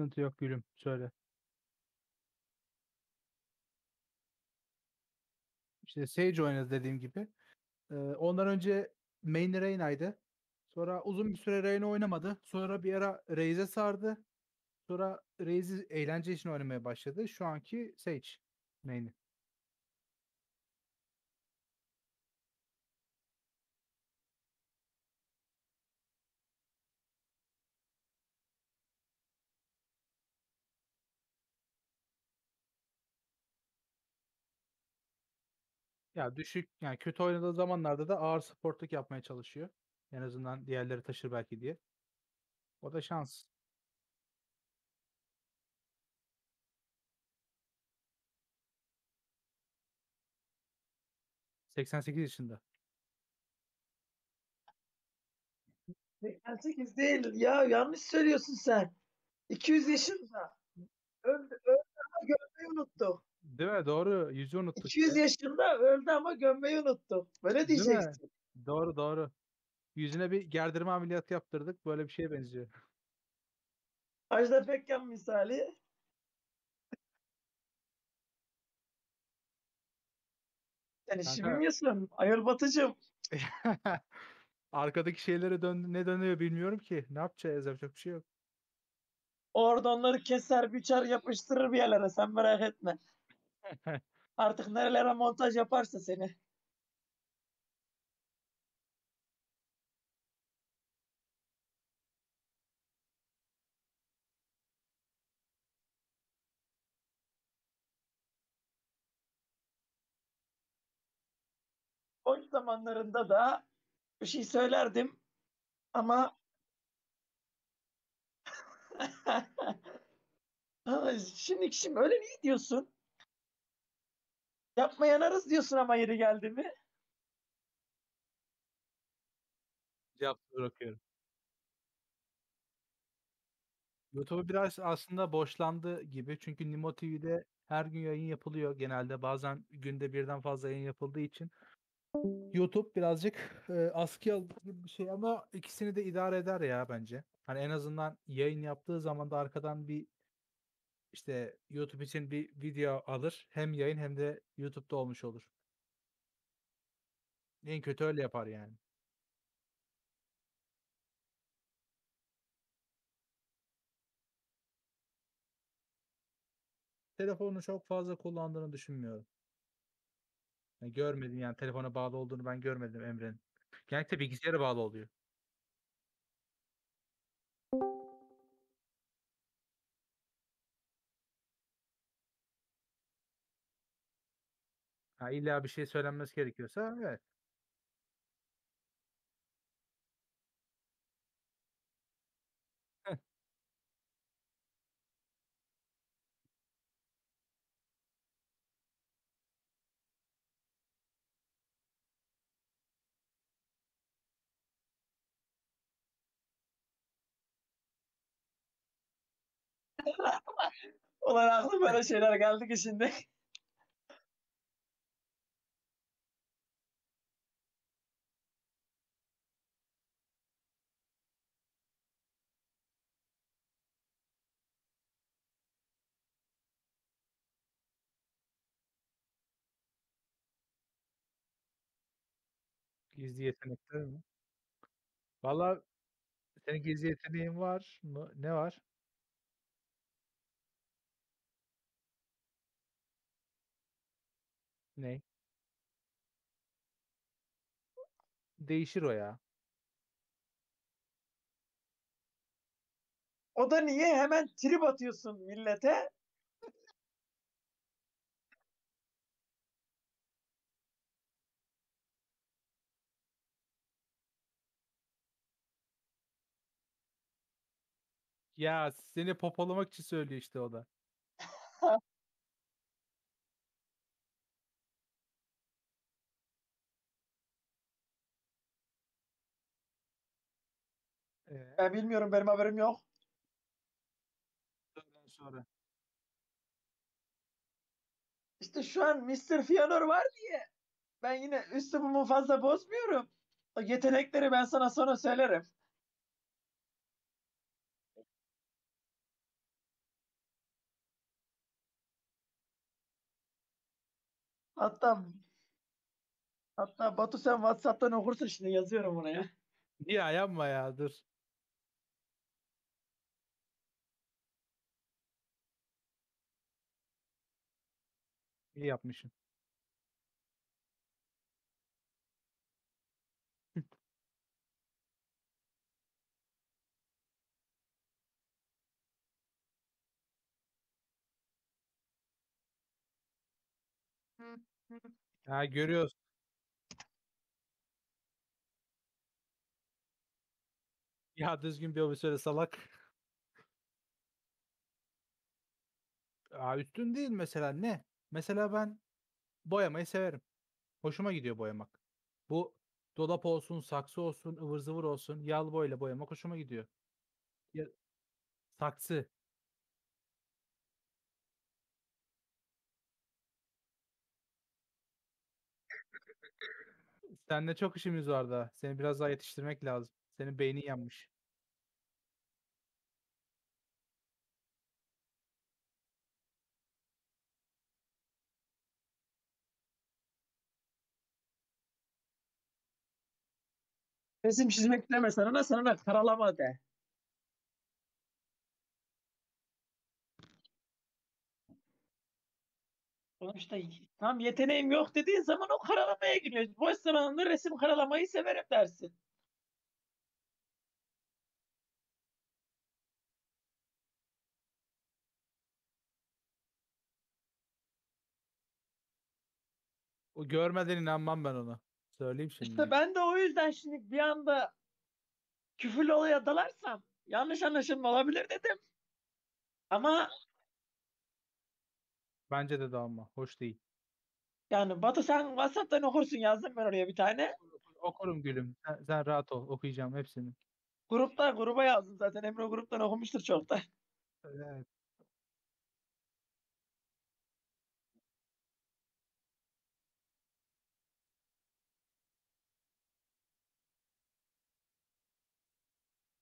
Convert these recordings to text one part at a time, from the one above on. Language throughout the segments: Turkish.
Sıkıntı yok gülüm. Söyle. İşte Sage oynadı dediğim gibi. Ee, ondan önce main Reyna'ydı. Sonra uzun bir süre Reyna oynamadı. Sonra bir ara Raze'e sardı. Sonra Raze'i eğlence için oynamaya başladı. Şu anki Sage main'i. Ya düşük yani kötü oynadığı zamanlarda da ağır supportluk yapmaya çalışıyor. En azından diğerleri taşır belki diye. O da şans. 88 yaşında. 88 değil ya yanlış söylüyorsun sen. 200 yaşında. Öldü, öldü ama gömmeyi unuttuk. Değil mi? Doğru. Yüzü unuttuk. 200 yaşında öldü ama gömmeyi unuttuk. Böyle Değil mi? diyeceksin. Doğru doğru. Yüzüne bir gerdirme ameliyatı yaptırdık. Böyle bir şeye benziyor. Ajda Pekkan misali. Sen işi Kanka- bilmiyorsun. Ayol Batıcım. Arkadaki şeylere dön ne dönüyor bilmiyorum ki. Ne yapacağız? Yapacak bir şey yok. Orada onları keser, biçer, yapıştırır bir yerlere. Sen merak etme. Artık nerelere montaj yaparsa seni. Boş zamanlarında da bir şey söylerdim ama Ama şimdi şimdi öyle niye diyorsun? Yapma yanarız diyorsun ama yeri geldi mi? Cevap bırakıyorum. YouTube biraz aslında boşlandı gibi. Çünkü Nimo TV'de her gün yayın yapılıyor genelde. Bazen günde birden fazla yayın yapıldığı için. YouTube birazcık e, askıya gibi bir şey ama ikisini de idare eder ya bence. Hani en azından yayın yaptığı zaman da arkadan bir işte YouTube için bir video alır. Hem yayın hem de YouTube'da olmuş olur. En kötü öyle yapar yani. Telefonu çok fazla kullandığını düşünmüyorum. Yani görmedim yani telefona bağlı olduğunu ben görmedim Emre'nin. Genellikle bilgisayara bağlı oluyor. Ha, illa bir şey söylenmesi gerekiyorsa evet. Heh. Ulan aklıma böyle şeyler geldi ki şimdi. Gizli yetenekler mi? Valla senin gizli yeteneğin var mı? Ne var? Ne? Değişir o ya. O da niye hemen trip atıyorsun millete? Ya seni popolamak için söylüyor işte o da. Ee, Ben bilmiyorum benim haberim yok. sonra. İşte şu an Mr. Fianor var diye ben yine üslubumu fazla bozmuyorum. O yetenekleri ben sana sonra söylerim. Hatta hatta Batu sen WhatsApp'tan okursun şimdi yazıyorum oraya. Ya yapma ya dur. İyi yapmışsın. Ha görüyoruz. Ya düzgün bir söyle salak. Aa, üstün değil mesela ne? Mesela ben boyamayı severim. Hoşuma gidiyor boyamak. Bu dolap olsun, saksı olsun, ıvır zıvır olsun, yağlı boyayla boyamak hoşuma gidiyor. Ya, saksı. Seninle çok işimiz var daha. Seni biraz daha yetiştirmek lazım. Senin beynin yanmış. Resim çizmek deme sana da sana da karalama de. Sonuçta tam yeteneğim yok dediğin zaman o karalamaya giriyor. Boş zamanında resim karalamayı severim dersin. O görmeden inanmam ben ona. Söyleyeyim şimdi. İşte ben de o yüzden şimdi bir anda küfürlü olaya dalarsam yanlış anlaşılma olabilir dedim. Ama Bence de dağılma. Hoş değil. yani Batu sen WhatsApp'tan okursun yazdım ben oraya bir tane. Okurum gülüm. Sen, sen rahat ol. Okuyacağım hepsini. Grupta gruba yazdım zaten. Emre gruptan okumuştur çok da. Evet.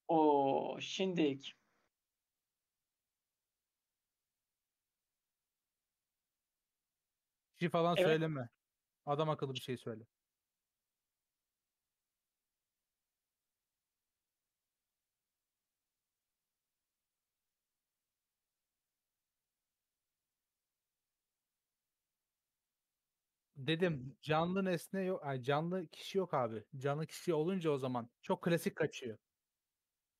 Oo şimdi Şey falan Evet. söyleme. Adam akıllı bir şey söyle. Dedim canlı nesne yok. Ay canlı kişi yok abi. Canlı kişi olunca o zaman çok klasik kaçıyor.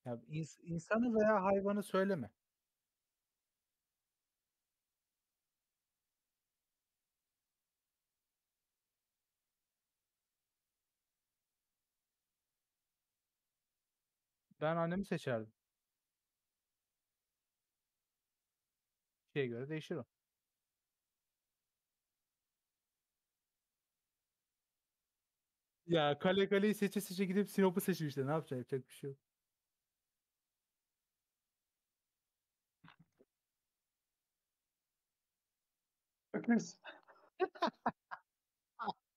Ya ins- insanı veya hayvanı söyleme. Ben annemi seçerdim. Şeye göre değişir o. Ya kale kaleyi seçe seçe gidip Sinop'u seçmişler. Ne yapacak? Yapacak bir şey yok. öküz.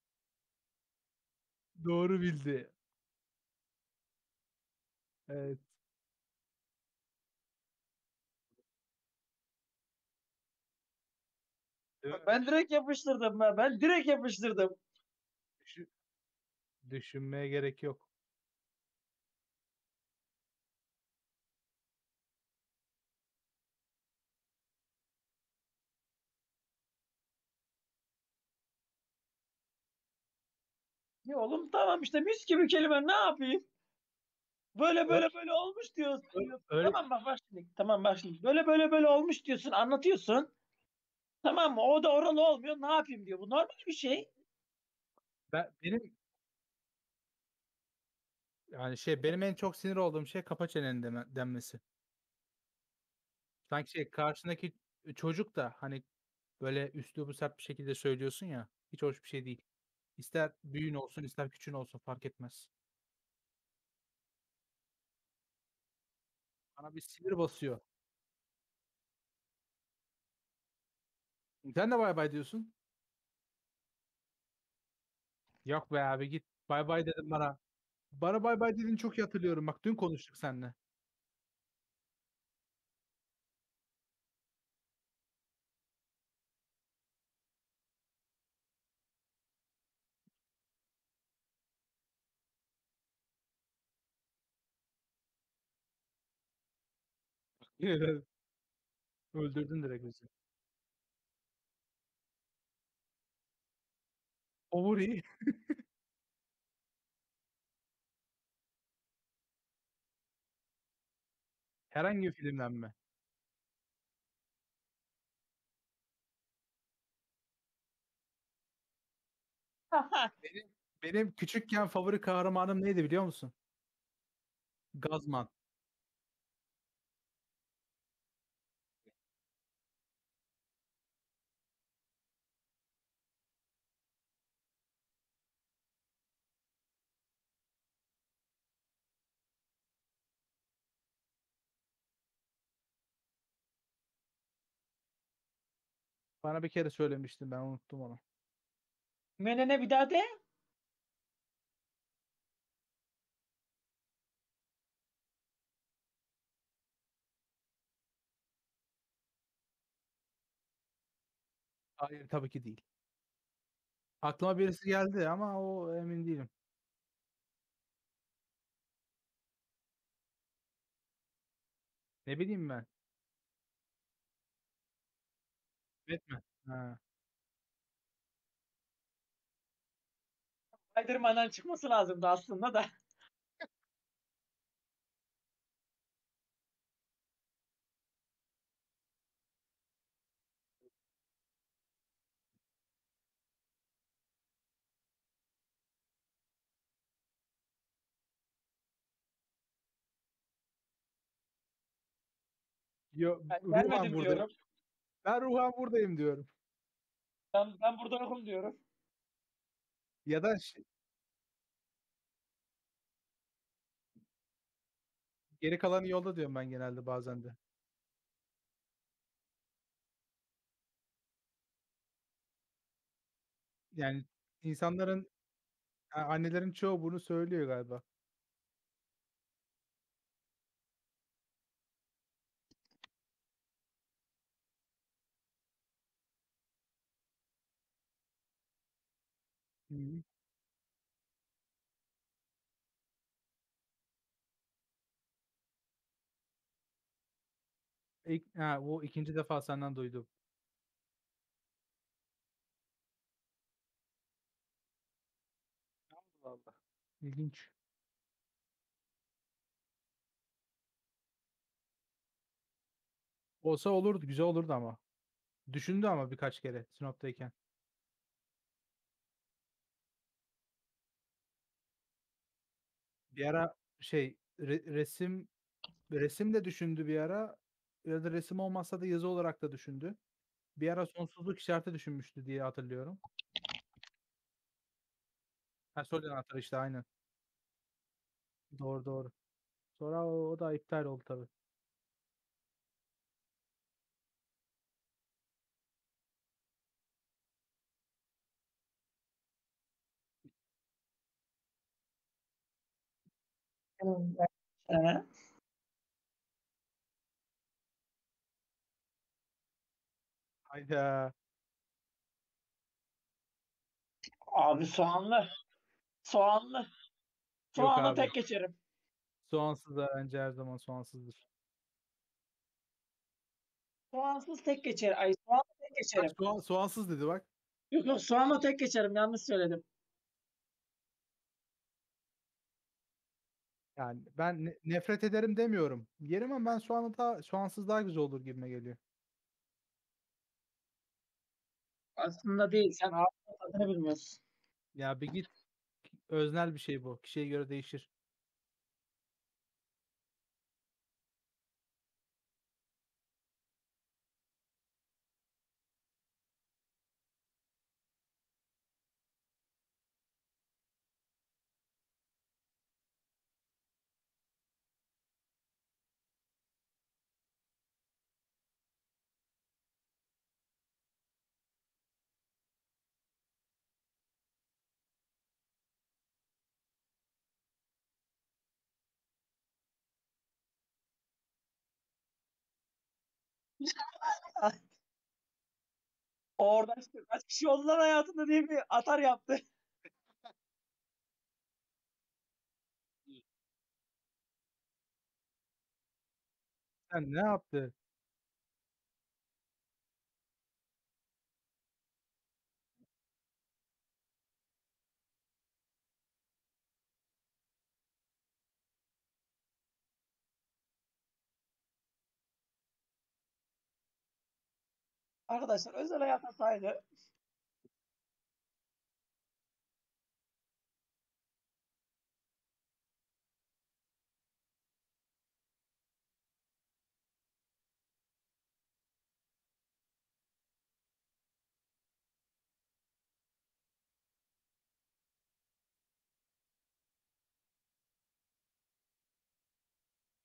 Doğru bildi. Evet. Değil mi? Ben direkt yapıştırdım ben. Ben direkt yapıştırdım. Düşün- Düşünmeye gerek yok. Ya oğlum tamam işte mis gibi kelime ne yapayım? Böyle böyle böyle olmuş diyorsun. Öyle- Tamam bak bak şimdi. Tamam bak şimdi. Böyle böyle böyle olmuş diyorsun. Anlatıyorsun. Tamam mı? O da oralı olmuyor. Ne yapayım diyor. Bu normal bir şey. Ben, benim yani şey benim en çok sinir olduğum şey kapa çeneni deme- denmesi. Sanki şey karşındaki çocuk da hani böyle üslubu sert bir şekilde söylüyorsun ya hiç hoş bir şey değil. İster büyüğün olsun ister küçüğün olsun fark etmez. Bana bir sinir basıyor. Sen de bay bay diyorsun. Yok be abi git. Bay bay dedim bana. Bana bay bay dediğini çok iyi hatırlıyorum. Bak dün konuştuk seninle. Öldürdün direkt bizi. Favori. Herhangi bir filmden mi? Benim benim küçükken favori kahramanım neydi biliyor musun? Gazman. Bana bir kere söylemiştin ben unuttum onu. Menene bir daha de. Hayır tabii ki değil. Aklıma birisi geldi ama o emin değilim. Ne bileyim ben. Batman. Ha. Spiderman'dan çıkması lazımdı aslında da. Yo, Ben buradayım. diyorum. Ben ruhen buradayım diyorum. Ben, ben burada yokum diyorum. Ya da ş Geri kalanı yolda diyorum ben genelde bazen de. Yani insanların, a annelerin çoğu bunu söylüyor galiba. Hı hı. İlk ha, bu 2. defa senden duydum. Allah Allah. İlginç. Olsa olurdu, güzel olurdu ama. Düşündü ama birkaç kere Sinop'tayken. Bir ara şey, re resim resim de düşündü bir ara ya da resim olmazsa da yazı olarak da düşündü. Bir ara sonsuzluk işareti düşünmüştü diye hatırlıyorum. Ha, Solid anahtarı işte aynen. Doğru, doğru. Sonra o o da iptal oldu tabii. Hayda. abi soğanlı. Soğanlı. Yok Soğanlı abi. tek geçerim. Soğansız da bence her zaman soğansızdır. Soğansız tek geçerim. Ay soğanlı tek Bak geçerim. soğan soğansız dedi bak. Yok yok soğanlı tek geçerim. Yanlış söyledim. Yani ben ne nefret ederim demiyorum. Yerim ama ben soğanı daha soğansız daha güzel olur gibime geliyor. Aslında değil. Sen ağzının tadını bilmiyorsun. Ya bir git. Öznel bir şey bu. Kişiye göre değişir. Orada işte kaç kişi oldu lan hayatında diye bir atar yaptı. Gerçekten ne yaptı? Arkadaşlar özel hayata saygı.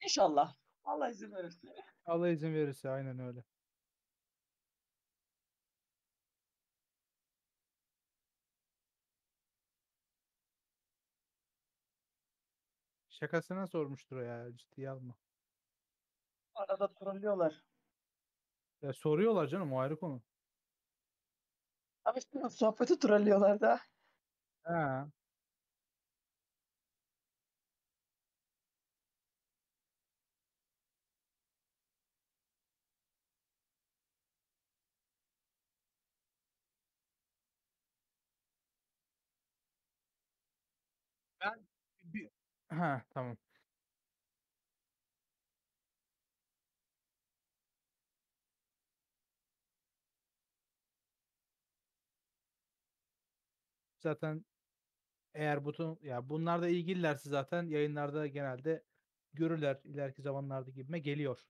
İnşallah. Allah izin verirse. Allah izin verirse aynen öyle. Şakasına sormuştur o ya. Ciddiye alma. Arada trollüyorlar. Ya soruyorlar canım o ayrı konu. Abi işte sohbeti trollüyorlar da. Ha. Ben bir Ha, tamam. Zaten eğer buton ya bunlarla ilgililerse zaten yayınlarda genelde görürler ileriki zamanlarda gibime geliyor.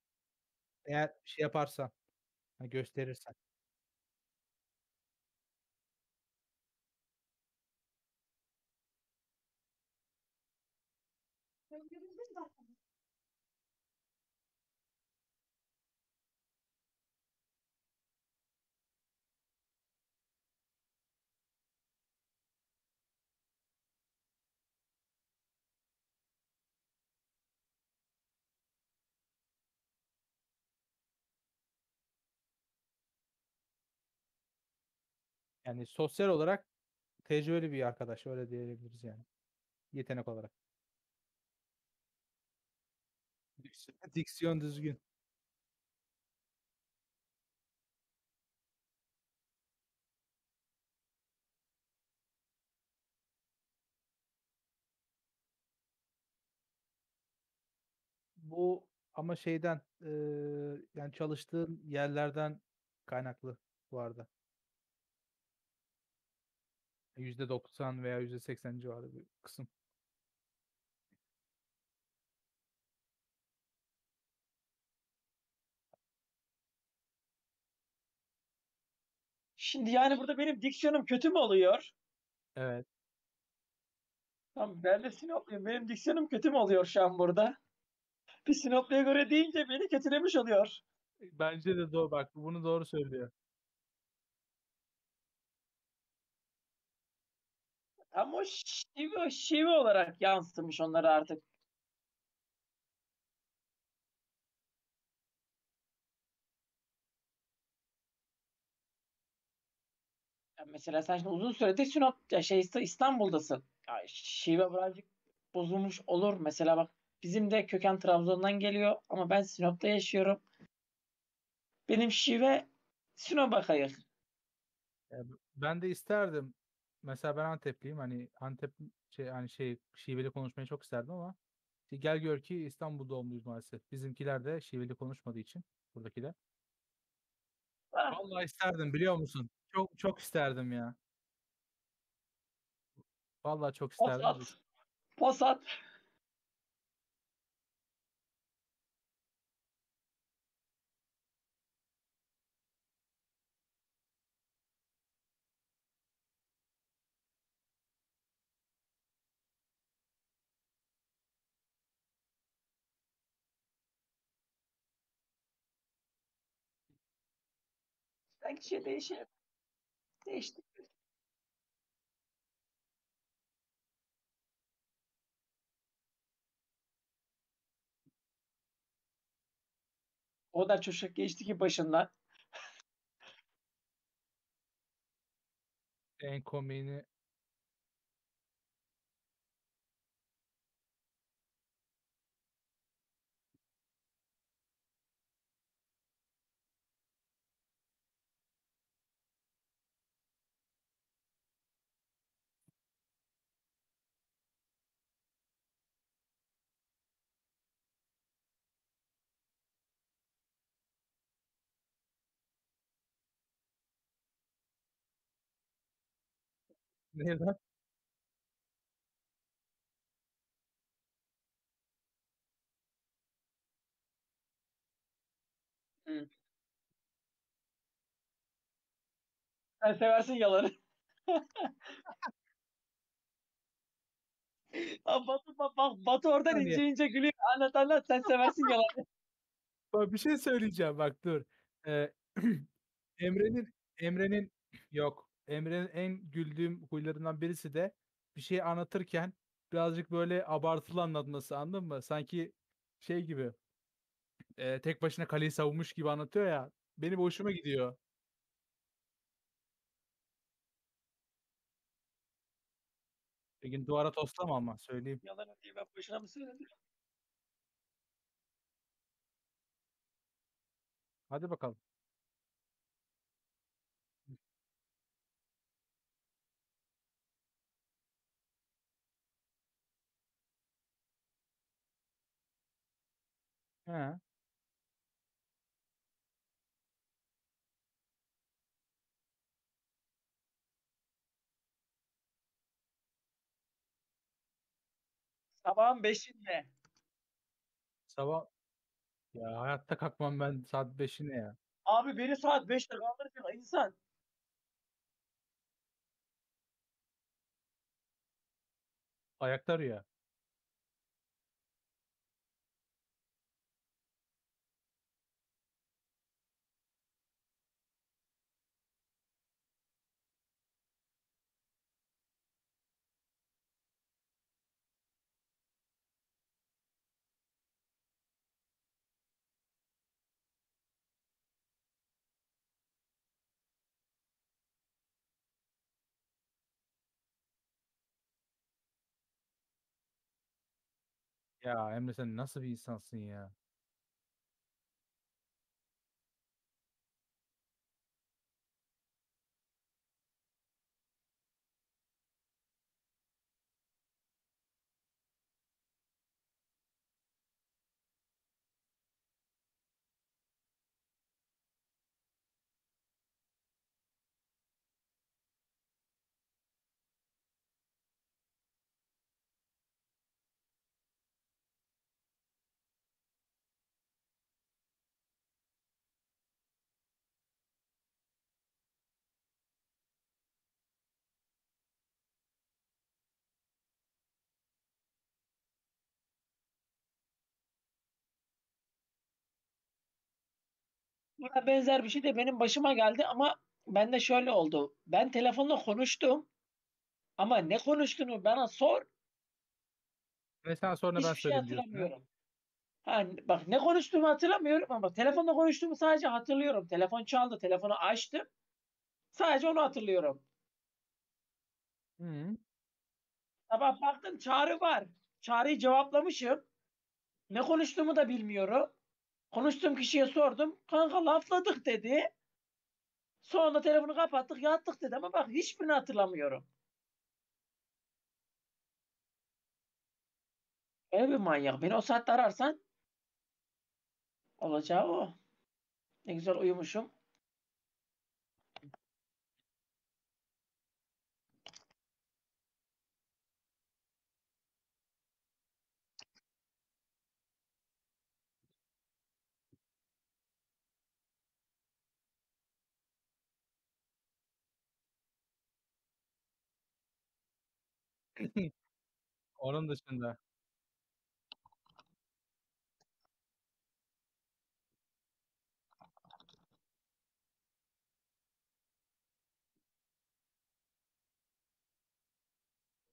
Eğer şey yaparsan, hani gösterirsen. Yani sosyal olarak tecrübeli bir arkadaş öyle diyebiliriz yani. Yetenek olarak. Diksiyon diksiyon düzgün. Bu ama şeyden, eee, yani çalıştığın yerlerden kaynaklı bu arada. %90 veya %80 civarı bir kısım. Şimdi yani burada benim diksiyonum kötü mü oluyor? Evet. Tamam ben de Sinopluyum. Benim diksiyonum kötü mü oluyor şu an burada? Bir Sinoplu'ya göre deyince beni kötülemiş oluyor. Bence de doğru bak bunu doğru söylüyor. Ama o şive, şive olarak yansıtmış onları artık. Ya mesela sen şimdi uzun süredir Sinop, ya şey İstanbul'dasın. Ya şive birazcık bozulmuş olur. Mesela bak bizim de köken Trabzon'dan geliyor ama ben Sinop'ta yaşıyorum. Benim şive Sinop'a kayık. Ben de isterdim. Mesela ben Antepliyim. Hani Antep şey, hani, şey, şiveli konuşmayı çok isterdim ama işte gel gör ki İstanbul doğumluyuz maalesef. Bizimkiler de şiveli konuşmadığı için buradakiler. Ah, Vallahi isterdim biliyor musun? Çok çok isterdim ya. Vallahi çok isterdim Posat. Posat. Belki şey değişir. Değişti. O kadar çocuk geçti ki başından. En komiğini Neyden? Hıı. Sen seversin yalanı. A, Batu bak bak Batu oradan saniye. ince ince gülüyor. Anlat, anlat sen seversin yalanı. Bak bir şey söyleyeceğim bak dur. Eee, Emre'nin Emre'nin yok, Emre'nin en güldüğüm huylarından birisi de bir şey anlatırken birazcık böyle abartılı anlatması, anladın mı? Sanki şey gibi, eee, tek başına kaleyi savunmuş gibi anlatıyor ya, benim hoşuma gidiyor. Bir gün duvara toslama ama söyleyeyim. Yalanı diye ben boşuna mı söyledim? Hadi bakalım. He. Sabahın 5'inde. Sabah Ya hayatta kalkmam ben saat 5'ine ya. Abi beni saat 5'te kaldıracak insan. Ayakta rüya. Ya Emre sen nasıl bir insansın ya? Buna benzer bir şey de benim başıma geldi ama bende şöyle oldu. Ben telefonla konuştum ama ne konuştuğunu bana sor, Ve sen sonra ben hiçbir şey söyleyeyim diyorsun ha? hatırlamıyorum. Ha, bak ne konuştuğumu hatırlamıyorum ama telefonda konuştuğumu sadece hatırlıyorum. Telefon çaldı, telefonu açtım. Sadece onu hatırlıyorum. Hıı. Sabah baktım çağrı var. Çağrıyı cevaplamışım. Ne konuştuğumu da bilmiyorum. Konuştuğum kişiye sordum. Kanka lafladık dedi. Sonra telefonu kapattık yattık dedi ama bak hiçbirini hatırlamıyorum. Öyle bir manyak. Beni o saatte ararsan olacağı o. Ne güzel uyumuşum. Onun dışında.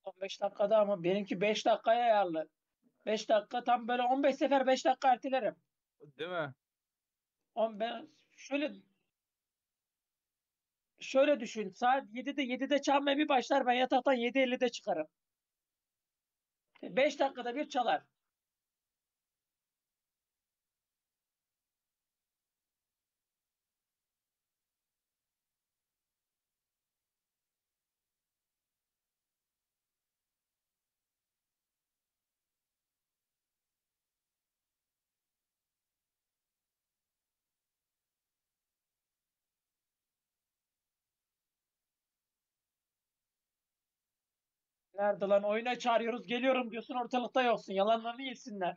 15 dakikada ama benimki 5 dakikaya ayarlı. 5 dakika tam böyle 15 sefer 5 dakika ertelerim. Değil mi? On ben şöyle şöyle düşün. Saat 7'de 7'de çalmaya bir başlar ben yataktan 7.50'de çıkarım. 5 dakikada bir çalar. Nerede lan? Oyuna çağırıyoruz, geliyorum diyorsun, ortalıkta yoksun. Yalanlarını yesinler.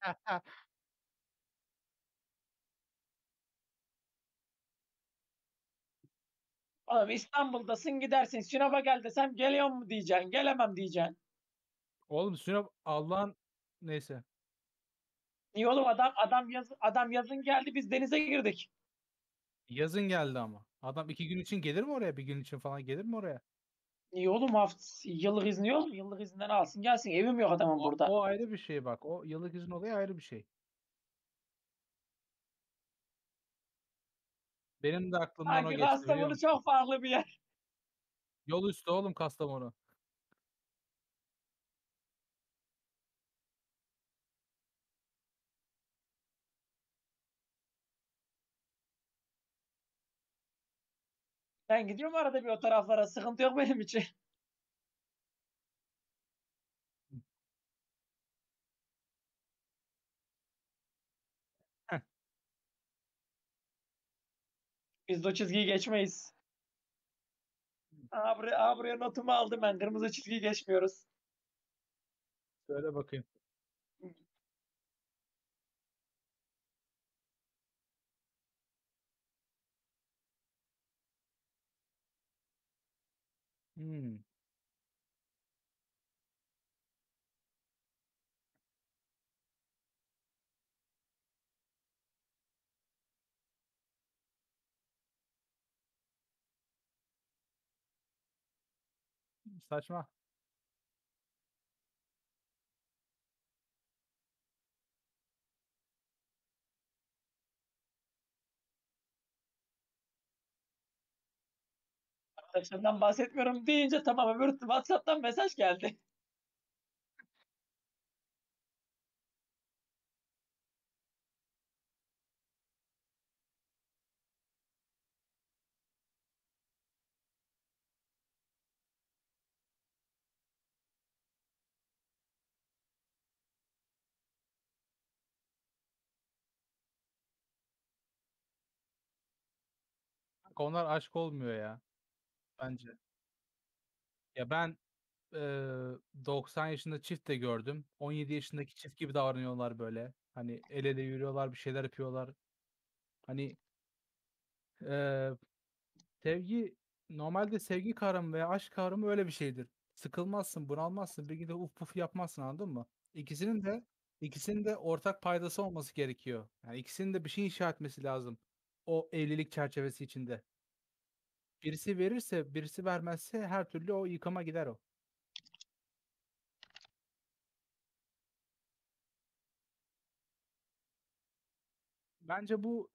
Oğlum İstanbul'dasın gidersin. Sinop'a gel desem geliyor mu diyeceksin. Gelemem diyeceksin. Oğlum Sinop Allah'ın neyse. Niye oğlum adam adam yaz adam yazın geldi biz denize girdik. Yazın geldi ama. Adam iki gün için gelir mi oraya? Bir gün için falan gelir mi oraya? Niye oğlum haft yıllık izni yok mu? Yıllık izinden alsın gelsin. Evim yok adamın burada. o ayrı bir şey bak. O yıllık izin olayı ayrı bir şey. Benim de aklımdan o Sanki geçti biliyor Kastamonu musun? çok farklı bir yer. Yol üstü oğlum Kastamonu. Ben gidiyorum arada bir o taraflara. Sıkıntı yok benim için. Heh. Biz de o çizgiyi geçmeyiz. Aa buraya, aa buraya notumu aldım ben. Kırmızı çizgiyi geçmiyoruz. Söyle bakayım. うん。うん、そしま Arkadaşlarımdan bahsetmiyorum deyince tamam öbür WhatsApp'tan mesaj geldi. Onlar aşk olmuyor ya. Bence. Ya ben eee 90 yaşında çift de gördüm. 17 yaşındaki çift gibi davranıyorlar böyle. Hani el ele yürüyorlar, bir şeyler yapıyorlar. Hani eee, sevgi normalde sevgi kavramı veya aşk kavramı öyle bir şeydir. Sıkılmazsın, bunalmazsın, bir gün de uf puf yapmazsın anladın mı? İkisinin de ikisinin de ortak paydası olması gerekiyor. Yani ikisinin de bir şey inşa etmesi lazım. O evlilik çerçevesi içinde. Birisi verirse, birisi vermezse her türlü o yıkıma gider o. Bence bu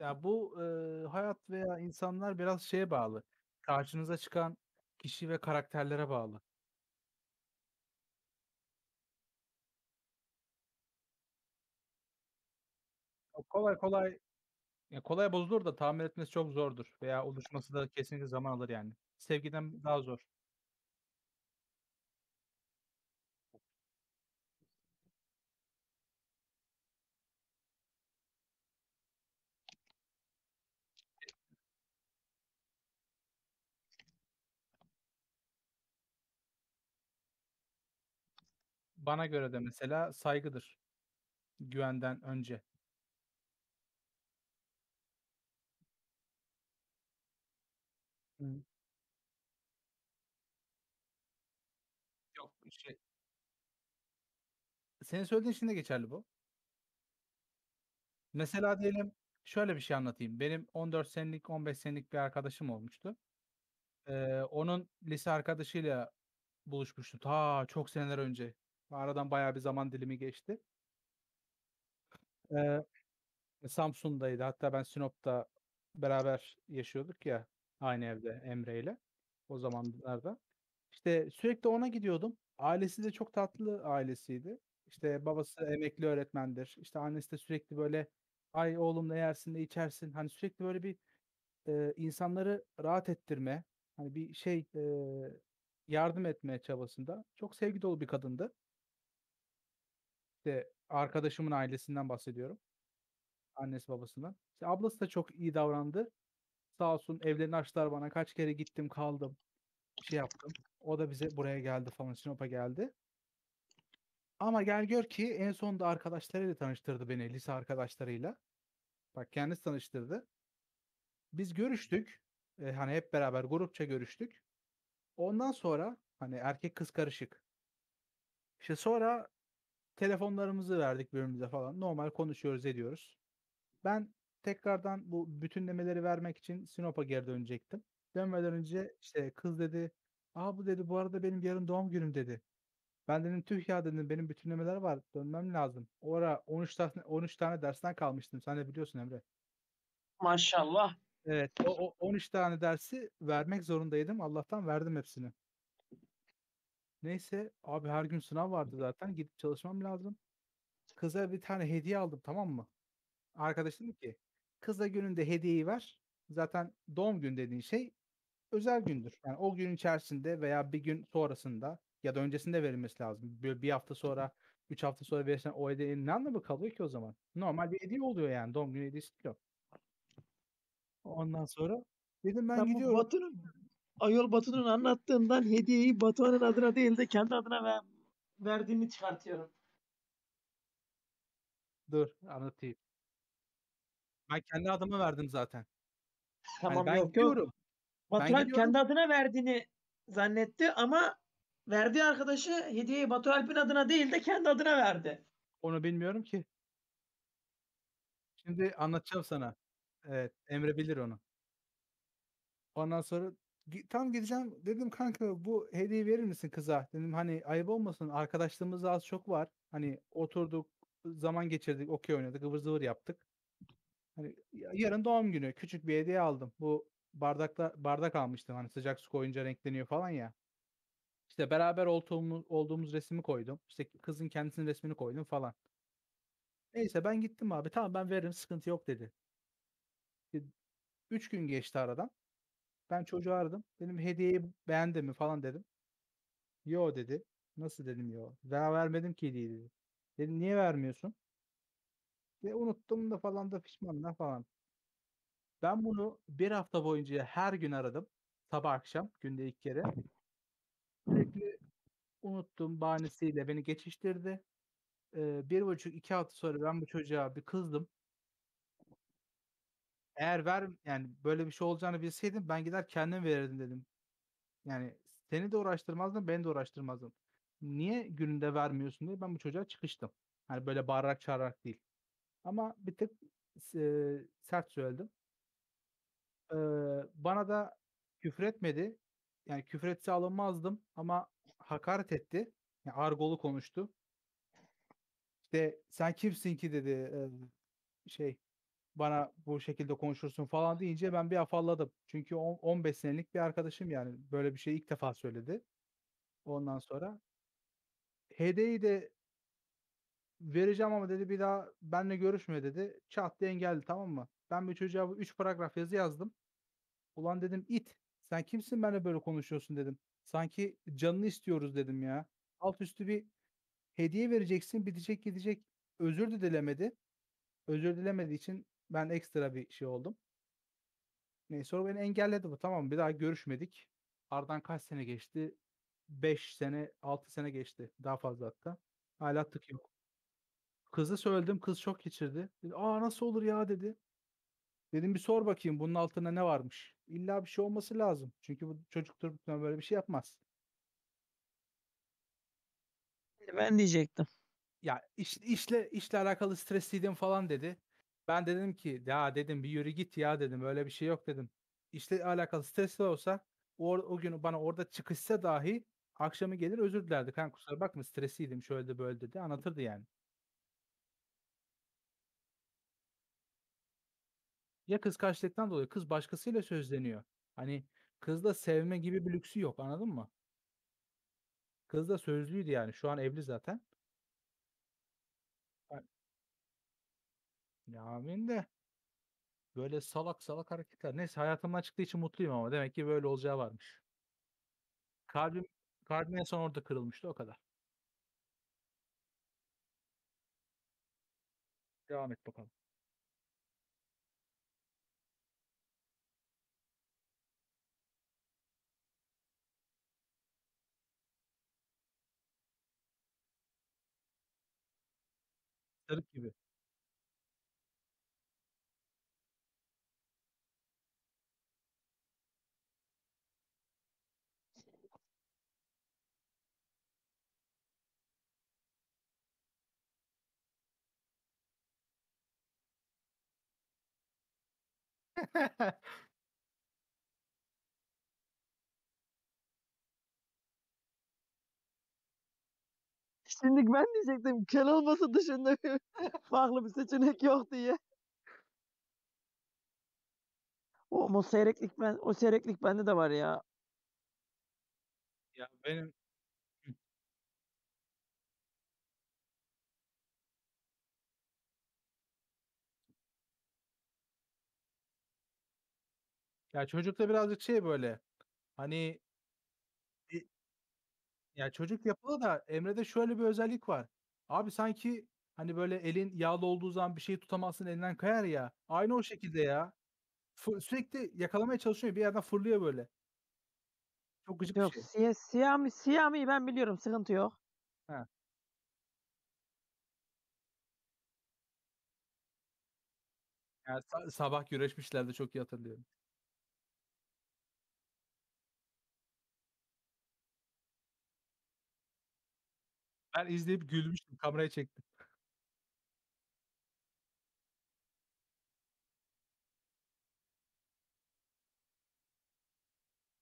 ya bu eee, hayat veya insanlar biraz şeye bağlı. Karşınıza çıkan kişi ve karakterlere bağlı. Kolay kolay ya kolay bozulur da tamir etmesi çok zordur veya oluşması da kesinlikle zaman alır yani. Sevgiden daha zor. Bana göre de mesela saygıdır güvenden önce. Hı. Yok şey senin söylediğin için de geçerli bu. Mesela diyelim şöyle bir şey anlatayım. Benim 14 senelik, 15 senelik bir arkadaşım olmuştu. Eee, onun lise arkadaşıyla buluşmuştu ta çok seneler önce. Aradan bayağı bir zaman dilimi geçti. Eee, Samsun'daydı. Hatta ben Sinop'ta beraber yaşıyorduk ya aynı evde Emre'yle o zamanlarda. İşte sürekli ona gidiyordum. Ailesi de çok tatlı ailesiydi. İşte babası emekli öğretmendir. İşte annesi de sürekli böyle ay oğlum ne yersin ne içersin. Hani sürekli böyle bir eee, insanları rahat ettirme, hani bir şey eee, yardım etme çabasında. Çok sevgi dolu bir kadındı. İşte arkadaşımın ailesinden bahsediyorum. Annesi babasından. İşte ablası da çok iyi davrandı. Sağ olsun evlerini açtılar bana. Kaç kere gittim kaldım. Şey yaptım. O da bize buraya geldi falan, Sinop'a geldi. Ama gel gör ki en sonunda arkadaşlarıyla tanıştırdı beni, lise arkadaşlarıyla. Bak kendisi tanıştırdı. Biz görüştük. Eee, hani hep beraber grupça görüştük. Ondan sonra hani erkek kız karışık. İşte sonra telefonlarımızı verdik birbirimize falan. Normal konuşuyoruz, ediyoruz. Ben tekrardan bu bütünlemeleri vermek için Sinop'a geri dönecektim. Dönmeden önce işte kız dedi, "A, bu" dedi, "Bu arada benim yarın doğum günüm." dedi. Ben dedim, "Tüh ya." dedim, "Benim bütünlemeler var, dönmem lazım." O ara 13 tane 13 tane dersten kalmıştım. Sen de biliyorsun Emre. Maşallah. Evet, o o 13 tane dersi vermek zorundaydım. Allah'tan verdim hepsini. Neyse, abi her gün sınav vardı zaten. Gidip çalışmam lazım. Kıza bir tane hediye aldım, tamam mı? Arkadaşım dedi ki, "Kıza gününde hediyeyi ver. Zaten doğum günü dediğin şey özel gündür. Yani o gün içerisinde veya bir gün sonrasında ya da öncesinde verilmesi lazım. Böyle 1 hafta sonra, 3 hafta sonra verirsen o hediyenin ne anlamı kalıyor ki o zaman? Normal bir hediye oluyor yani. Doğum günü hediyesi o. Ondan sonra dedim ben Ben gidiyorum. Batu'nun ayol Batu'nun anlattığından hediyeyi Batuhan'ın adına değil de kendi adına ver, verdiğini çıkartıyorum. Dur anlatayım. Ben kendi adıma verdim zaten. Hani Tamam ben yok yok. gidiyorum. Ben Batuhan gidiyorum. kendi adına verdiğini zannetti ama verdiği arkadaşı hediyeyi Batu Alp'in adına değil de kendi adına verdi. Onu bilmiyorum ki. Şimdi anlatacağım sana. Evet, Emre bilir onu. Ondan sonra gi tam gideceğim. Dedim, "Kanka bu hediyeyi verir misin kıza?" Dedim, "Hani ayıp olmasın. Arkadaşlığımız az çok var. Hani oturduk, zaman geçirdik, okey oynadık, ıvır zıvır yaptık. Hani ya yarın doğum günü. Küçük bir hediye aldım. Bu bardakla bardak almıştım. Hani sıcak su koyunca renkleniyor falan ya. İşte beraber olduğumuz olduğumuz resmi koydum. İşte kızın kendisinin resmini koydum falan. Neyse ben gittim abi. "Tamam ben veririm, sıkıntı yok." dedi. Eee, 3 gün geçti aradan. Ben çocuğu aradım. Dedim, "Hediyeyi beğendin mi?" falan dedim. "Yo." dedi. "Nasıl?" dedim, "Yo." "Daha vermedim ki hediyeyi." dedi. Dedim, "Niye vermiyorsun?" "E, unuttum da falan da pişmanım da." falan. Ben bunu 1 hafta boyunca her gün aradım. Sabah akşam günde 2 kere. Sürekli unuttum bahanesiyle beni geçiştirdi. Eee, 1,5-2 hafta sonra ben bu çocuğa bir kızdım. Eğer ver yani böyle bir şey olacağını bilseydim ben gider kendim verirdim dedim. Yani seni de uğraştırmazdım, beni de uğraştırmazdım. Niye gününde vermiyorsun diye ben bu çocuğa çıkıştım. Hani böyle bağırarak çağırarak değil. Ama bir tık eee, sert söyledim. Eee, bana da küfretmedi. Yani küfretse alınmazdım ama hakaret etti. Ya argolu konuştu. İşte, "Sen kimsin ki?" dedi, eee, şey, "Bana bu şekilde konuşursun." falan deyince ben bir afalladım. Çünkü on 15 senelik bir arkadaşım yani. Böyle bir şeyi ilk defa söyledi. Ondan sonra hediyeyi de "Vereceğim ama" dedi, "bir daha benimle görüşme." dedi. Çat diye engelledi, tamam mı? Ben bu çocuğa bu 3 paragraf yazı yazdım. "Ulan" dedim, "it, sen kimsin benimle böyle konuşuyorsun?" dedim. "Sanki canını istiyoruz." dedim ya. Alt üstü bir hediye vereceksin, bitecek gidecek. Özür de dilemedi. Özür dilemediği için ben ekstra bir şey oldum. Neyse o beni engelledi bu, tamam? Bir daha görüşmedik. Aradan kaç sene geçti? 5 sene, 6 sene geçti. Daha fazla hatta. Hâlâ tık yok. Kıza söyledim, kız şok geçirdi. Dedi, "A, nasıl olur ya?" dedi. Dedim, "Bir sor bakayım bunun altında ne varmış?" İlla bir şey olması lazım. Çünkü bu çocuk durup böyle bir şey yapmaz. Ben diyecektim. Ya, iş işle işle alakalı stresliydim falan dedi. Ben dedim ki, "Ya" dedim, "Bir yürü git ya." dedim. "Öyle bir şey yok." dedim. İşle alakalı stresli olsa o o gün bana orada çıkışsa dahi akşamı gelir özür dilerdi. "Kanka kusura bakma stresliydim, şöyle de böyle." dedi. Anlatırdı yani. Ya kıskançlıktan dolayı kız başkasıyla sözleniyor. Hani kızda sevme gibi bir lüksü yok, anladın mı? Kız da sözlüydü yani. Şu an evli zaten. Ben Ya, amin de böyle salak salak hareketler. Neyse hayatımdan çıktığı için mutluyum ama demek ki böyle olacağı varmış. Kalbim kalbim en son orada kırılmıştı, o kadar. Devam et bakalım. Sarık gibi. Şimdi ben diyecektim kel olması dışında bir farklı bir seçenek yok diye. O, o seyreklik ben o seyreklik bende de var ya. Ya benim. Ya çocukta birazcık şey böyle, hani Ya çocuk yapılı da Emre'de şöyle bir özellik var. Abi sanki, hani, böyle elin yağlı olduğu zaman bir şeyi tutamazsın elinden kayar ya, aynı o şekilde ya. Fı sürekli yakalamaya çalışıyor, bir yerden fırlıyor böyle. Çok gıcık bir Yok şey. siye Siyami Siyami'yi ben biliyorum sıkıntı yok. He. Ya sa sabah güreşmişlerdi çok iyi hatırlıyorum. Ben izleyip gülmüştüm, kameraya çektim.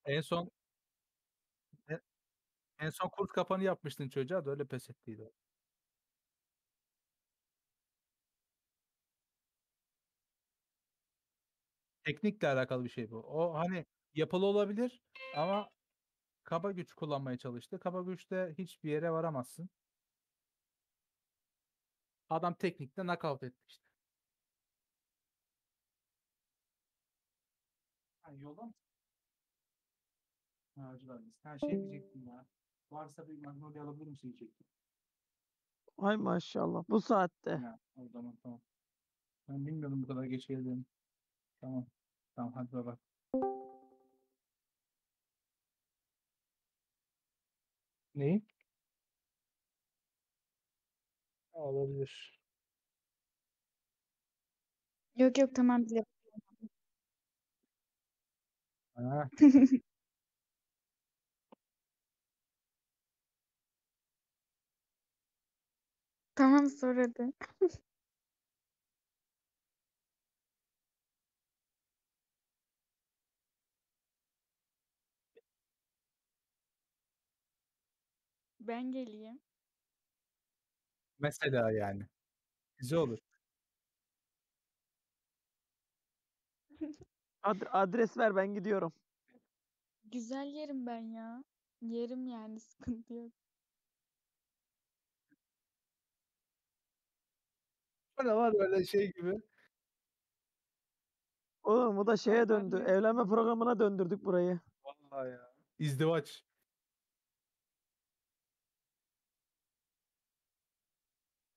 En son en son kurt kapanı yapmıştın çocuğa da öyle pes ettiydi. Teknikle alakalı bir şey bu. O, hani, yapılı olabilir ama kaba güç kullanmaya çalıştı. Kaba güçle hiçbir yere varamazsın. Adam teknikle knockout etti işte. Ha, yolda mısın? Ha, Acıbadem'desin. Ha, şey diyecektim ya, varsa bir Magnolia alabilir misin diyecektim. Ay maşallah bu saatte. Ha, o zaman tamam. Ben bilmiyordum bu kadar geç geleceğini. Tamam. Tamam hadi baybay. Neyi? Olabilir. Yok yok tamam bile. Ha. Tamam sor hadi. Ben geleyim. Mesela yani. Güzel olur. Ad adres ver ben gidiyorum. Güzel yerim ben ya. Yerim yani sıkıntı yok. Ne var öyle şey gibi? Oğlum bu da şeye döndü. Evlenme programına döndürdük burayı. Vallahi ya. İzdivaç.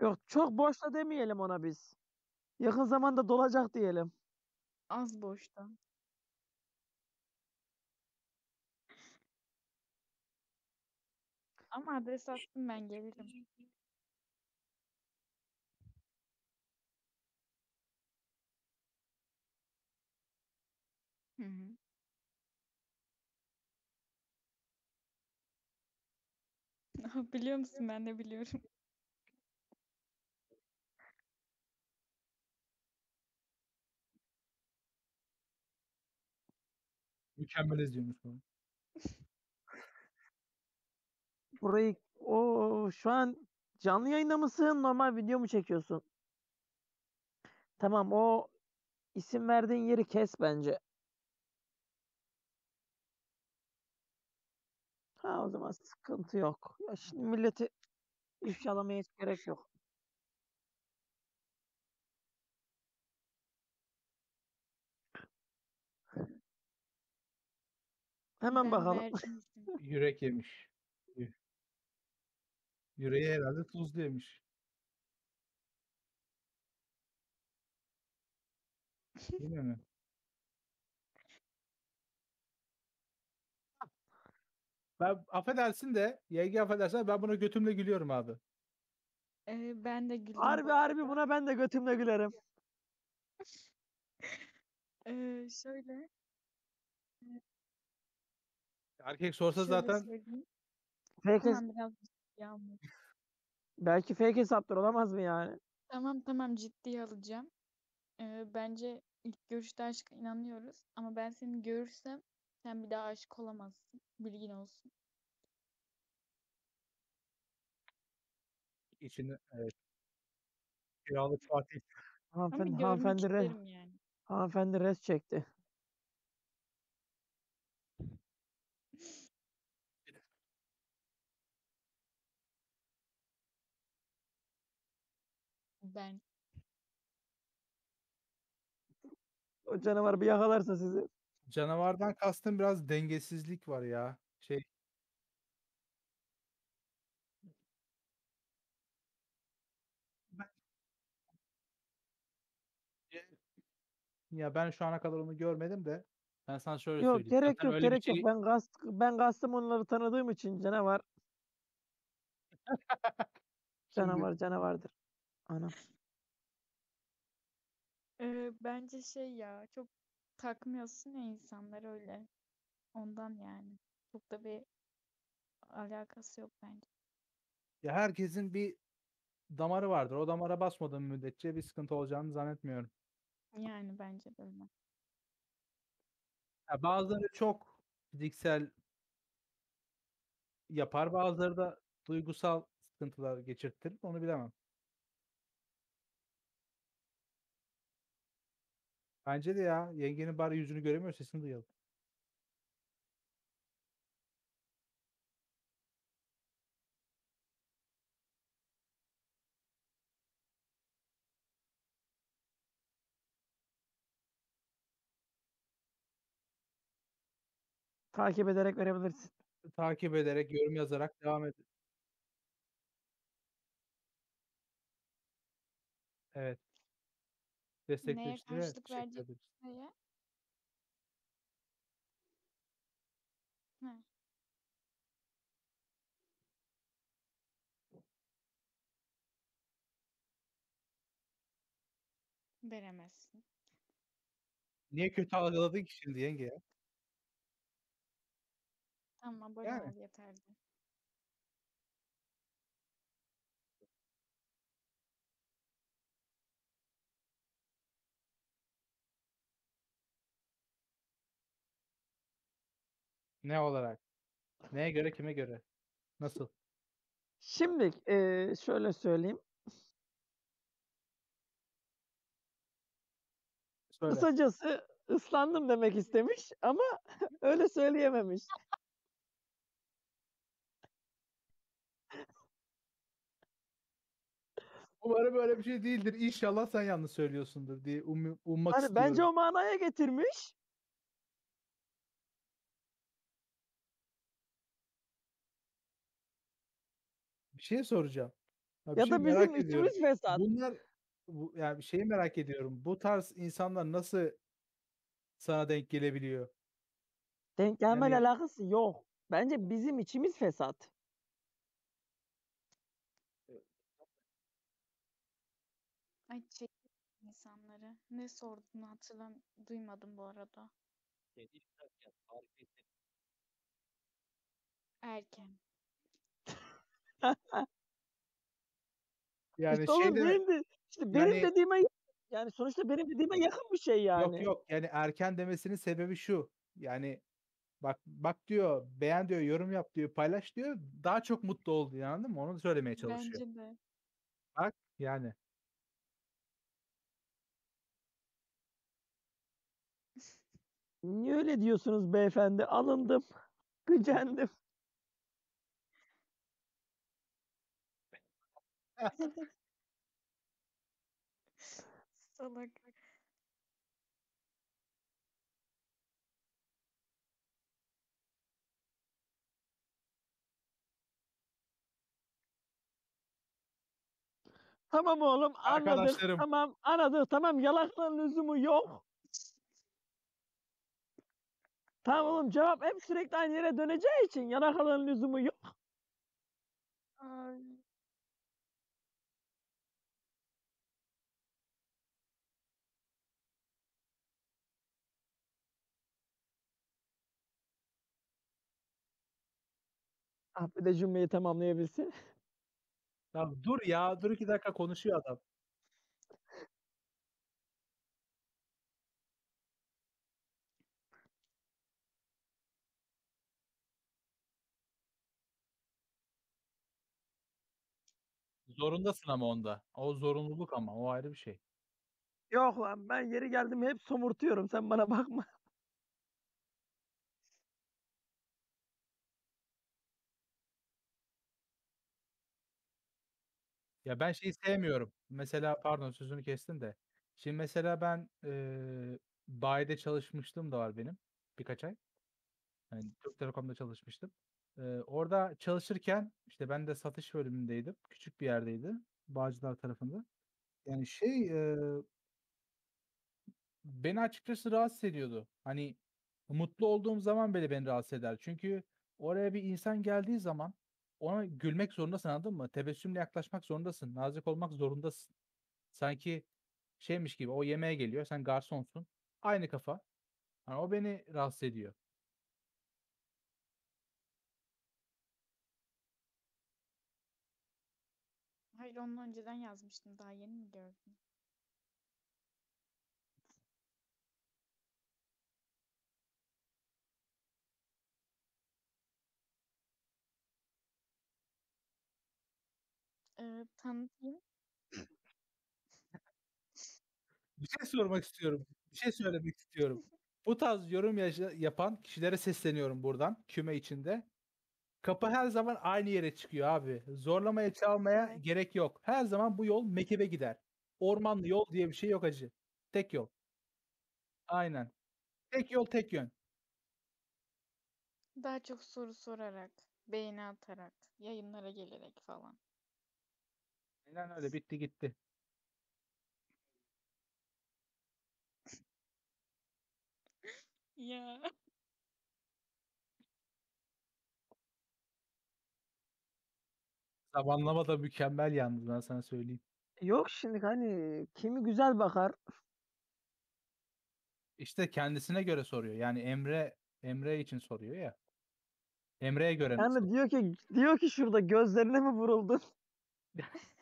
Yok çok boşta demeyelim ona biz. Yakın zamanda dolacak diyelim. Az boşta. Ama adres attım ben gelirim. Hı hı. Biliyor musun? Ben de biliyorum. Mükemmel izliyormuş bunu. Burayı o şu an canlı yayında mısın? Normal video mu çekiyorsun? Tamam o isim verdiğin yeri kes bence. Ha o zaman sıkıntı yok. Ya şimdi milleti ifşalamaya hiç gerek yok. Hemen Ben bakalım. Yürek yemiş. Yü yüreği herhâlde tuzlu yemiş. Yine mi? Ben affedersin de, yenge affedersin de ben buna götümle gülüyorum abi. Ee, ben de güldüm Harbi bu harbi arada. buna ben de götümle gülerim. Ee, şöyle, Erkek sorsa şöyle zaten söyleyeyim. Fake hes- Tamam biraz ciddiye almak. belki fake hesaptır olamaz mı yani? Tamam tamam ciddiye alacağım. Ee, bence ilk görüşte aşka inanıyoruz. Ama ben seni görürsem sen bir daha aşık olamazsın. Bilgin olsun. içinde evet. Kiralık Fatih. Ama Hanımefendi, görmek hanımefendi, re- isterim yani. hanımefendi res çekti. Ben. O canavar bir yakalarsa sizi. Canavardan kastım biraz dengesizlik var ya. Şey ya ben şu ana kadar onu görmedim de ben sana şöyle Yok söyleyeyim. gerek Zaten yok öyle bir gerek yok. şey Ben Gast ben Kastamonuları tanıdığım için canavar canavar canavardır. Anam. Ee, bence şey ya çok takmıyorsun ya insanlar öyle. Ondan yani. Çok da bir alakası yok bence. ya herkesin bir damarı vardır. O damara basmadığın müddetçe bir sıkıntı olacağını zannetmiyorum. Yani bence de öyle. Ya bazıları çok fiziksel yapar, bazıları da duygusal sıkıntılar geçirtir. Onu bilemem. Bence de ya yengenin bari yüzünü göremiyor sesini duyalım. Takip ederek verebilirsin. Takip ederek, yorum yazarak devam et. Evet. Neye karşılık teşekkür verecek ederiz. Neye? Ha. Veremezsin. Niye kötü algıladın ki şimdi yenge ya? Tamam abone Yani. ol yeterli. Ne olarak? Neye göre, kime göre? Nasıl? Şimdi eee, şöyle söyleyeyim. Söyle. Kısacası ıslandım demek istemiş ama öyle söyleyememiş. Umarım böyle bir şey değildir. İnşallah sen yanlış söylüyorsundur diye um- ummak Hani bence istiyorum. o manaya getirmiş. Şey soracağım. Ya bir Ya şey da bizim içimiz fesat. Bunlar bu, yani şeyi merak ediyorum. Bu tarz insanlar nasıl sana denk gelebiliyor? Denk gelmeyle Yani- alakası yok. Bence bizim içimiz fesat. Ay çek insanları. Ne sorduğunu hatırlam duymadım bu arada. Erken. Yani İşte oğlum şey demek benim de işte benim yani- dediğime yani sonuçta benim dediğime yakın bir şey yani. yok yok yani erken demesinin sebebi şu. Yani bak bak diyor, beğen diyor, yorum yap diyor, paylaş diyor. Daha çok mutlu ol diyor anladın mı? Onu söylemeye çalışıyor. Bence de. Bak yani. Niye öyle diyorsunuz beyefendi? Alındım. Gücendim. Salak. Tamam oğlum anladık. Arkadaşlarım. Tamam anladık. Tamam yalaklan lüzumu yok. Tamam oğlum cevap hep sürekli aynı yere döneceği için yalakalan lüzumu yok. Ay. Bir de cümleyi tamamlayabilsin. Ya dur ya, dur 2 dakika konuşuyor adam. Zorundasın ama onda. O zorunluluk ama o ayrı bir şey. Yok lan ben yeri geldim hep somurtuyorum sen bana bakma. Ya ben şeyi sevmiyorum. Mesela pardon sözünü kestim de. Şimdi mesela ben eee bayide çalışmışlığım da var benim birkaç ay. Hani Türk Telekom'da çalışmıştım. Eee, orada çalışırken işte ben de satış bölümündeydim. Küçük bir yerdeydi. Bağcılar tarafında. Yani şey eee beni açıkçası rahatsız ediyordu. Hani mutlu olduğum zaman bile beni rahatsız eder. Çünkü oraya bir insan geldiği zaman ona gülmek zorundasın anladın mı? Tebessümle yaklaşmak zorundasın. Nazik olmak zorundasın. Sanki şeymiş gibi o yemeğe geliyor. Sen garsonsun. Aynı kafa. Hani o beni rahatsız ediyor. Hayır onu önceden yazmıştım. Daha yeni mi gördün? Ee, tanıtayım. Bir şey sormak istiyorum. Bir şey söylemek istiyorum. Bu tarz yorum yaşa- yapan kişilere sesleniyorum buradan küme içinde. Kapı her zaman aynı yere çıkıyor abi. Zorlamaya çalmaya Evet. gerek yok. Her zaman bu yol Mekebe gider. Ormanlı yol diye bir şey yok acı. Tek yol. Aynen. Tek yol tek yön. Daha çok soru sorarak, beğeni atarak, yayınlara gelerek falan. Aynen öyle bitti gitti. Ya. Zamanlama da mükemmel yalnız ben sana söyleyeyim. Yok şimdi hani kimi güzel bakar. İşte kendisine göre soruyor. Yani Emre Emre için soruyor ya. Emre'ye göre? Yani diyor ki diyor ki şurada gözlerine mi vuruldun?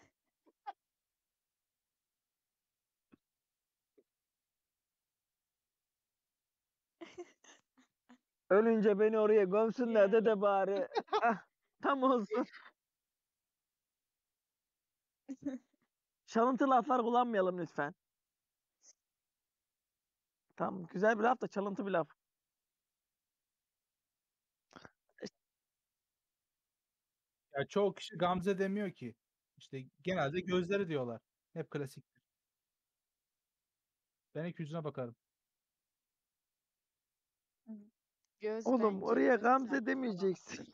Ölünce beni oraya gömsünler de de bari. Ah, tam olsun. Çalıntı laflar kullanmayalım lütfen. Tamam güzel bir laf da çalıntı bir laf. Ya çoğu kişi Gamze demiyor ki. İşte genelde gözleri diyorlar. Hep klasiktir. Ben ilk yüzüne bakarım. Göz Oğlum bence oraya Gamze falan. demeyeceksin.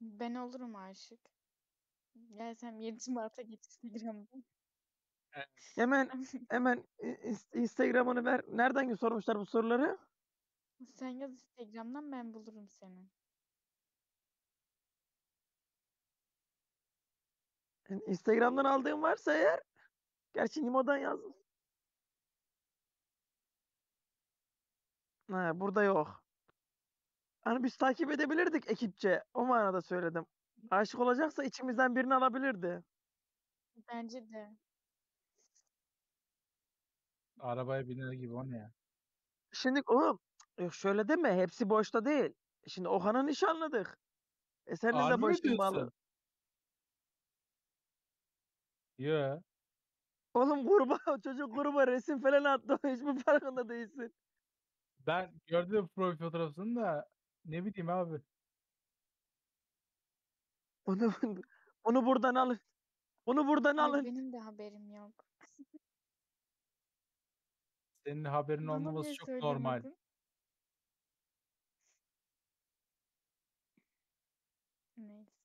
Ben olurum aşık. Gelsem 7 Mart'a geç Instagram'da. Hemen hemen Instagram'ını ver. Nereden sormuşlar bu soruları? Sen yaz Instagram'dan ben bulurum seni. Yani Instagram'dan aldığın varsa eğer. Gerçi Nimo'dan yazdım. Ha, burada yok. Hani biz takip edebilirdik ekipçe. O manada söyledim. Aşık olacaksa içimizden birini alabilirdi. Bence de. Arabaya biner gibi o ne ya? Şimdi oğlum yok şöyle deme. Hepsi boşta değil. Şimdi Okan'ı nişanladık. E senin de mi boş malı. Yo. Oğlum kurbağa çocuk kurbağa resim falan attı. Hiç mi farkında değilsin? Ben gördüm profil fotoğrafını da ne bileyim abi. Onu onu buradan alın. Onu buradan Ay, alın. benim de haberim yok. Senin haberin Bana olmaması niye çok normal. söylemedin? Neyse.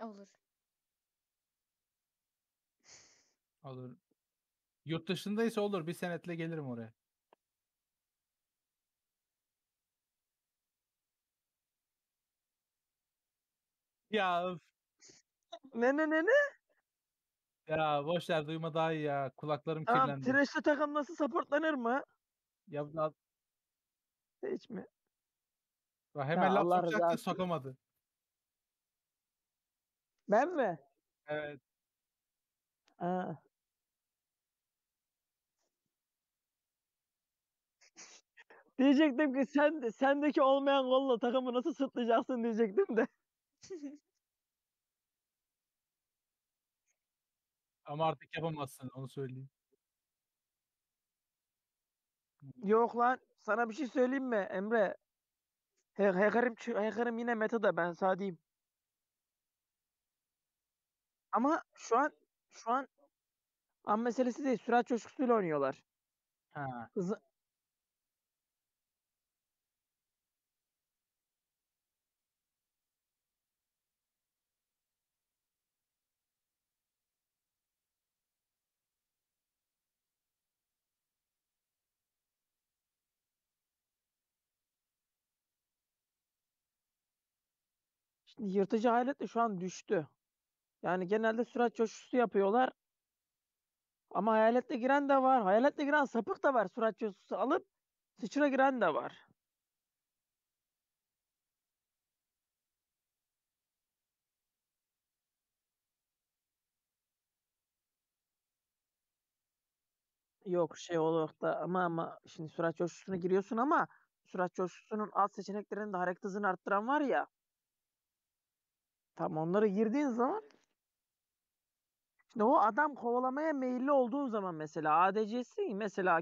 Olur. Olur. Yurt dışındaysa olur. Bir senetle gelirim oraya. Ya öf. Ne ne ne ne? Ya boş ver duyma daha iyi ya. Kulaklarım Tamam kirlendi. Thresh'li takım nasıl supportlanır mı? Ya la- Hiç mi? bak hemen laf Allah sokacaktı rızası için. sokamadı. Ben mi? Evet. Ha. Diyecektim ki sen de sendeki olmayan golla takımı nasıl sırtlayacaksın diyecektim de. Ama artık yapamazsın onu söyleyeyim. Yok lan sana bir şey söyleyeyim mi Emre? He hacker'im, çı- hacker'im yine metada ben sana diyeyim. Ama şu an şu an an meselesi değil. Sürat coşkusuyla oynuyorlar. Ha. Hızı, Şimdi yırtıcı hayalet de şu an düştü. Yani genelde sürat coşkusu yapıyorlar. Ama hayaletle giren de var. Hayaletle giren sapık da var. Sürat coşkusu alıp sıçra giren de var. Yok şey olarak da ama ama şimdi sürat coşkusuna giriyorsun ama sürat coşkusunun alt seçeneklerinde hareket hızını arttıran var ya. Tam onları girdiğin zaman şimdi o adam kovalamaya meyilli olduğun zaman mesela ADC'si mesela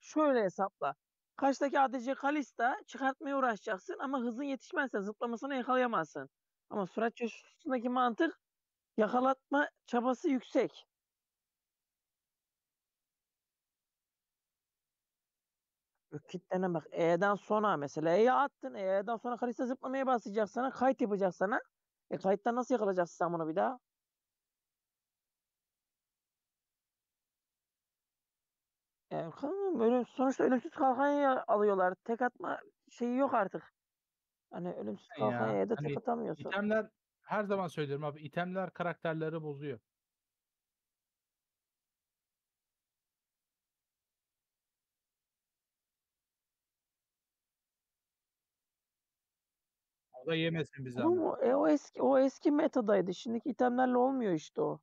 şöyle hesapla. Karşıdaki ADC Kalista çıkartmaya uğraşacaksın ama hızın yetişmezse zıplamasını yakalayamazsın. Ama sürat coşkusundaki mantık yakalatma çabası yüksek. Kitlene bak. E'den sonra mesela E'ye attın. E'den sonra Kalista zıplamaya başlayacak sana. Kayıt yapacak sana. E kayıttan nasıl yakalayacaksın sen bunu bir daha? E, kanka böyle sonuçta ölümsüz kalkan alıyorlar. Tek atma şeyi yok artık. Hani ölümsüz Ya, kalkan da hani tek atamıyorsun. İtemler her zaman söylüyorum abi itemler karakterleri bozuyor. O da yemesin bizi ama. o, e, o eski o eski metadaydı. Şimdiki itemlerle olmuyor işte o.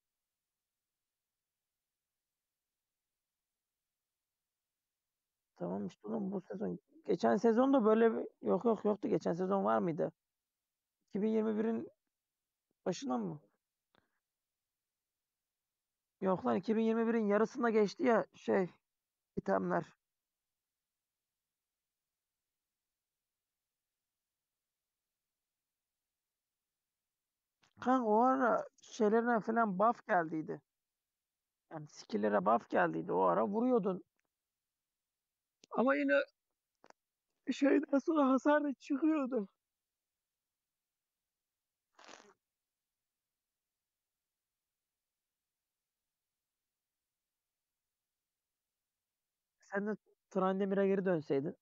Tamam işte oğlum bu sezon. Geçen sezon da böyle bir... Yok yok yoktu. Geçen sezon var mıydı? 2021'in başından mı? Yok lan 2021'in yarısında geçti ya şey itemler. Kanka o ara şeylerine falan buff geldiydi. Yani skill'lere buff geldiydi. O ara vuruyordun. Ama yine şeyden sonra hasar da çıkıyordu. Sen de Trandemir'e geri dönseydin.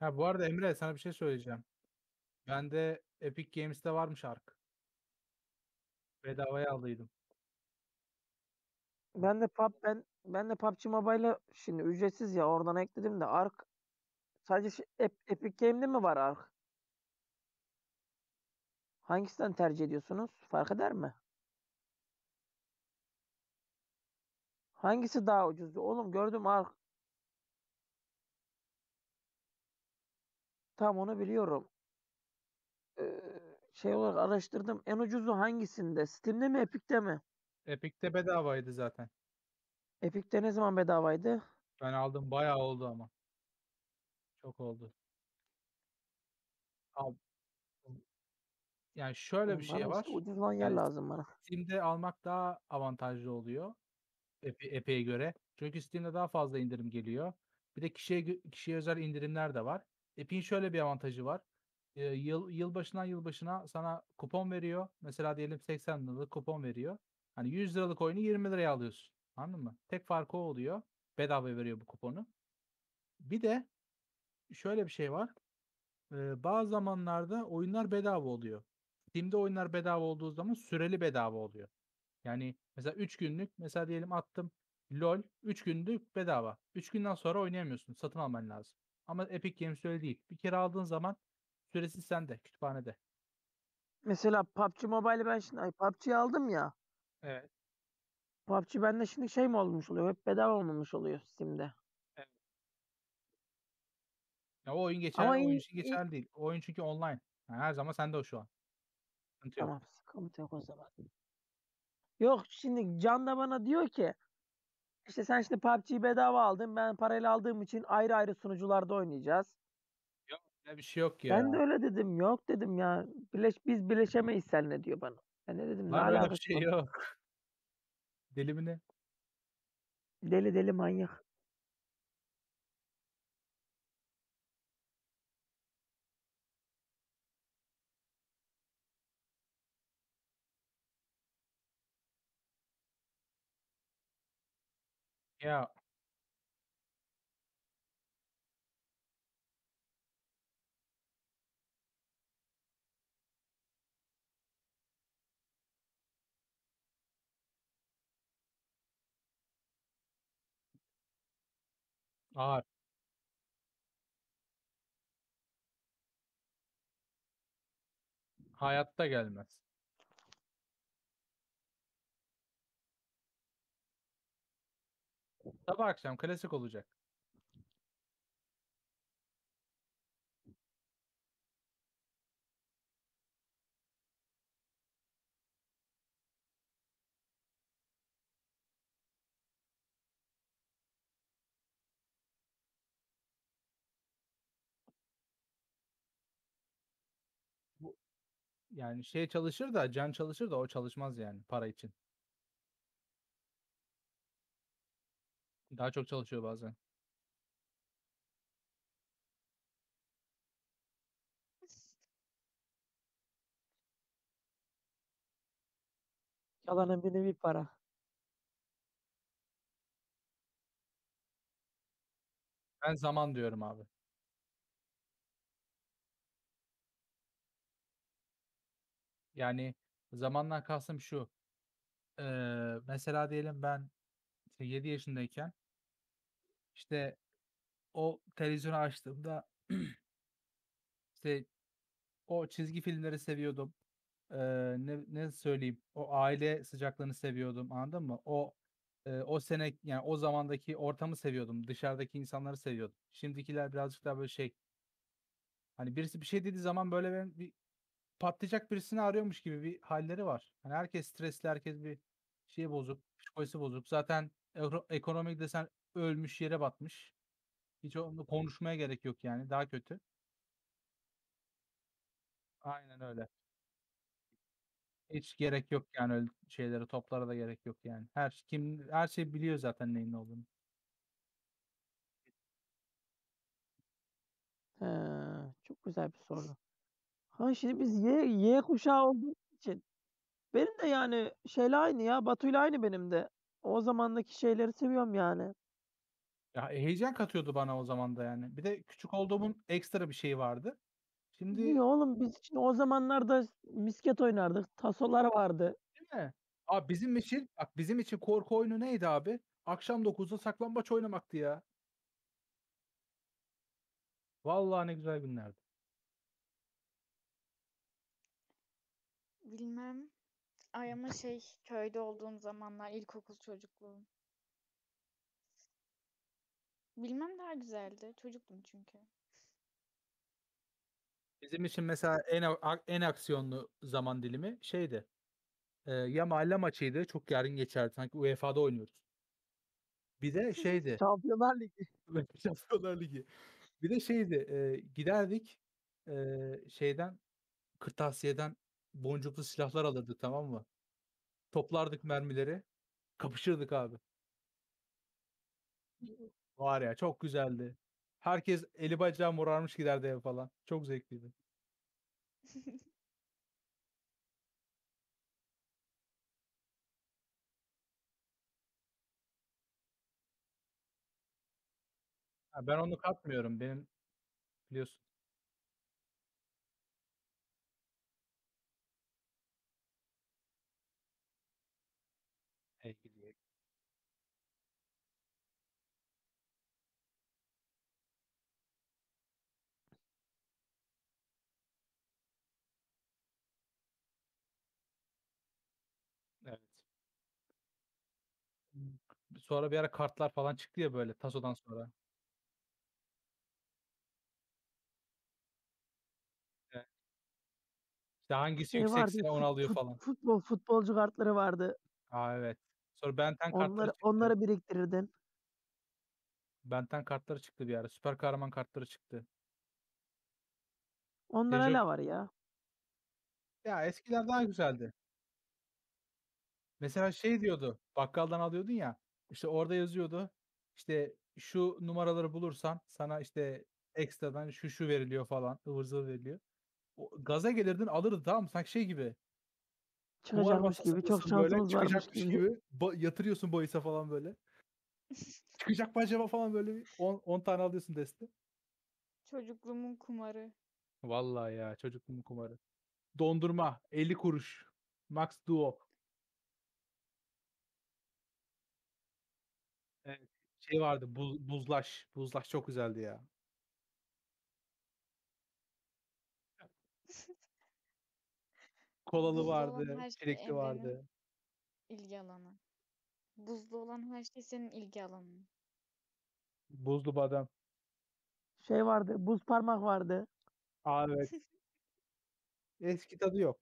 Ha bu arada Emre sana bir şey söyleyeceğim. Bende Epic Games'te varmış Ark. Bedavaya aldıydım. Ben de pub ben ben de PUBG Mobile'ı şimdi ücretsiz ya oradan ekledim de Ark sadece şey- Ep- Epic Game'de mi var Ark? Hangisinden tercih ediyorsunuz? Fark eder mi? Hangisi daha ucuzdu? Oğlum gördüm Ark. Tamam onu biliyorum. Ee, şey olarak araştırdım. En ucuzu hangisinde? Steam'de mi Epic'te mi? Epic'te bedavaydı zaten. Epic'te ne zaman bedavaydı? Ben aldım bayağı oldu ama. Çok oldu. Abi, yani şöyle bir bana şey var. ucuz olan yer Yani lazım bana. Steam'de almak daha avantajlı oluyor. Epi, Epic'e göre. Çünkü Steam'de daha fazla indirim geliyor. Bir de kişiye gö- kişiye özel indirimler de var. Epic'in şöyle bir avantajı var. Ee, yıl yılbaşından yılbaşına sana kupon veriyor. Mesela diyelim 80 liralık kupon veriyor. Hani 100 liralık oyunu 20 liraya alıyorsun. Anladın mı? Tek farkı o oluyor. Bedava veriyor bu kuponu. Bir de şöyle bir şey var. Ee, bazı zamanlarda oyunlar bedava oluyor. Steam'de oyunlar bedava olduğu zaman süreli bedava oluyor. Yani mesela 3 günlük mesela diyelim attım LoL 3 günlük bedava. 3 günden sonra oynayamıyorsun. Satın alman lazım. Ama Epic Games öyle değil. Bir kere aldığın zaman süresi sende, kütüphanede. Mesela PUBG Mobile'i ben şimdi ay PUBG'yi aldım ya. Evet. PUBG bende şimdi şey mi olmuş oluyor? Hep bedava olmamış oluyor Steam'de. Ya o oyun geçer, Ama oyun iyi- için geçerli değil. O oyun çünkü online. Yani her zaman sende o şu an. Sıkıntı yok. Tamam sıkıntı yok o zaman. Yok şimdi Can da bana diyor ki işte sen şimdi PUBG'yi bedava aldın. Ben parayla aldığım için ayrı ayrı sunucularda oynayacağız. Öyle bir şey yok ya. Ben de öyle dedim. Yok dedim ya. Birleş, biz birleşemeyiz seninle diyor bana. Ben de dedim ne Lan öyle bir alakası şey var? yok. Deli mi ne? Deli deli manyak. Ya ağır. Hayatta gelmez. Sabah akşam klasik olacak. Bu yani şey çalışır da can çalışır da o çalışmaz yani para için. Daha çok çalışıyor bazen. Yalanın bir nevi para. Ben zaman diyorum abi. Yani zamandan kastım şu. Eee, mesela diyelim ben işte 7 yaşındayken işte o televizyonu açtığımda işte o çizgi filmleri seviyordum. Eee, ne, ne söyleyeyim? O aile sıcaklığını seviyordum. Anladın mı? O eee, o sene yani o zamandaki ortamı seviyordum. Dışarıdaki insanları seviyordum. Şimdikiler birazcık daha böyle şey. Hani birisi bir şey dediği zaman böyle ben bir patlayacak birisini arıyormuş gibi bir halleri var. Hani herkes stresli, herkes bir şey bozuk, psikolojisi bozuk. Zaten ekonomik desen ölmüş yere batmış. Hiç onu konuşmaya gerek yok yani. Daha kötü. Aynen öyle. Hiç gerek yok yani öyle şeylere, toplara da gerek yok yani. Her kim her şey biliyor zaten neyin ne olduğunu. He, çok güzel bir soru. Ha şimdi biz Y, Y kuşağı olduğumuz için benim de yani şeyle aynı ya Batu'yla aynı benim de. O zamandaki şeyleri seviyorum yani. Ya heyecan katıyordu bana o zaman da yani. Bir de küçük olduğumun ekstra bir şeyi vardı. Şimdi Niye oğlum biz için o zamanlarda misket oynardık. Tasolar vardı. Değil mi? Abi bizim için bak bizim için korku oyunu neydi abi? Akşam 9'da saklambaç oynamaktı ya. Vallahi ne güzel günlerdi. Bilmem. Ay ama şey köyde olduğum zamanlar ilkokul çocukluğum. Bilmem daha güzeldi. Çocuktum çünkü. Bizim için mesela en a- en aksiyonlu zaman dilimi şeydi. Ee, ya mahalle maçıydı. Çok gergin geçerdi. Sanki UEFA'da oynuyoruz. Bir de şeydi. Şampiyonlar Ligi. Şampiyonlar Ligi. Bir de şeydi. e, giderdik e, şeyden kırtasiyeden boncuklu silahlar alırdık tamam mı? Toplardık mermileri. Kapışırdık abi. Var ya çok güzeldi. Herkes eli bacağı morarmış giderdi eve falan. Çok zevkliydi. Ha, ben onu katmıyorum. Benim biliyorsun. Sonra bir ara kartlar falan çıktı ya böyle tasodan sonra. Evet. İşte hangisi Şey vardı yüksekse onu fut, alıyor fut, falan. futbol futbolcu kartları vardı. A, evet. Sonra Ben 10 kartları Onları çıktı. onları biriktirirdin. Ben 10 kartları çıktı bir ara. Süper kahraman kartları çıktı. Onlar Recep hala var ya. Ya eskiler daha güzeldi. Mesela şey diyordu, bakkaldan alıyordun ya, işte orada yazıyordu, işte şu numaraları bulursan sana işte ekstradan şu şu veriliyor falan, ıvır zıvır veriliyor. O gaza gelirdin alırdın tamam mı? Sanki şey gibi. Çıkacakmış gibi çok masasındasın böyle, şansımız varmış çıkacakmış gibi. gibi ba yatırıyorsun bahise falan böyle. Çıkacak mı acaba falan böyle bir 10 10 tane alıyorsun deste. Çocukluğumun kumarı. Vallahi ya çocukluğumun kumarı. Dondurma 50 kuruş. Max Duo. Şey vardı buz buzlaş. Buzlaş çok güzeldi ya. Kolalı Buzlu olan vardı, her şey çilekli Emre'nin vardı. ilgi alanı. Buzlu olan her şey senin ilgi alanın. Buzlu badem. Şey vardı, buz parmak vardı. A, evet. Eski tadı yok.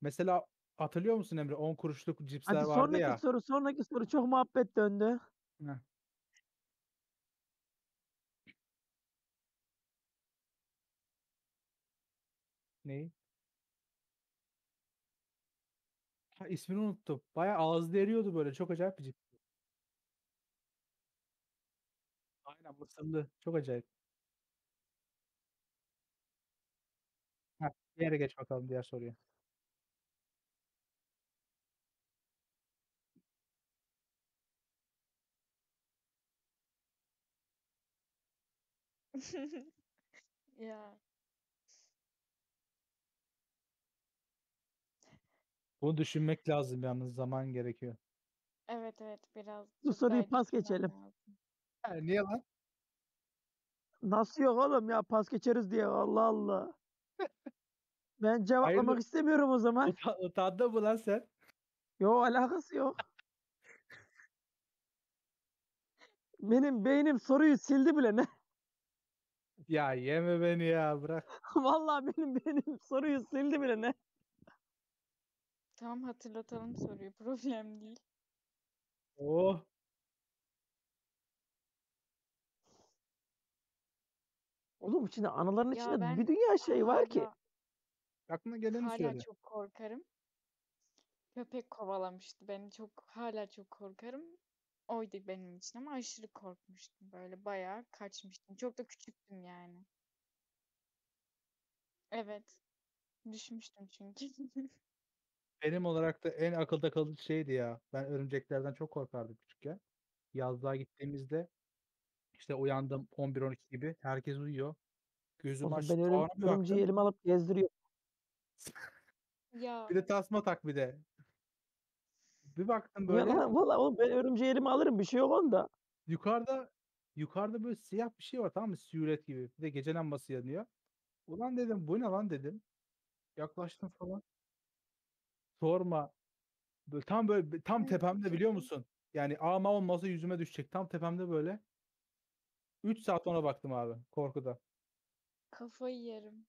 Mesela hatırlıyor musun Emre? 10 kuruşluk cipsler Hadi vardı sonraki ya. soru, sonraki soru çok muhabbet döndü. Heh. Neyi? Ha, ismini unuttum. Bayağı ağızda eriyordu böyle. Çok acayip bir cipsti. Aynen mısırlı. Çok acayip. Heh, diğere geç bakalım diğer soruya. Ya. Bunu düşünmek lazım yalnız zaman gerekiyor. Evet evet biraz Bu soruyu pas düşünmem geçelim. lazım. Ha, niye lan? Nasıl yok oğlum ya pas geçeriz diye Allah Allah. Ben cevaplamak Hayırdır? istemiyorum o zaman. Uta utandın mı lan sen? Yo alakası yok. Benim beynim soruyu sildi bile ne? Ya yeme beni ya bırak. Vallahi benim beynim soruyu sildi bile ne? Tamam hatırlatalım soruyu problem değil. Oh. Oğlum içinde anıların Ya içinde ben bir dünya şey var ki. hala Aklına geleni hala söyle. çok korkarım. Köpek kovalamıştı beni çok hala çok korkarım. Oydu benim için ama aşırı korkmuştum böyle bayağı kaçmıştım. Çok da küçüktüm yani. Evet. Düşmüştüm çünkü. Benim olarak da en akılda kalıcı şeydi ya. Ben örümceklerden çok korkardım küçükken. Yazlığa gittiğimizde işte uyandım 11-12 gibi. Herkes uyuyor. Gözümü Oğlum açtım ben örüm, tavana bir örümceği baktım. elime alıp gezdiriyorum. Ya Bir de tasma tak bir de. Bir baktım böyle lan? Valla oğlum ben örümceği elime alırım bir şey yok onda. yukarıda yukarıda böyle siyah bir şey var tamam mı? Siyuret gibi. Bir de gece lambası yanıyor. Ulan dedim bu ne lan dedim. Yaklaştım falan. Sorma. Böyle tam böyle tam tepemde biliyor musun? Yani ama olmasa yüzüme düşecek. Tam tepemde böyle. 3 saat ona baktım abi korkudan. kafayı yerim.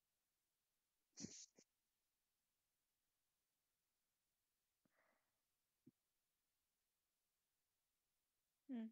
Hı.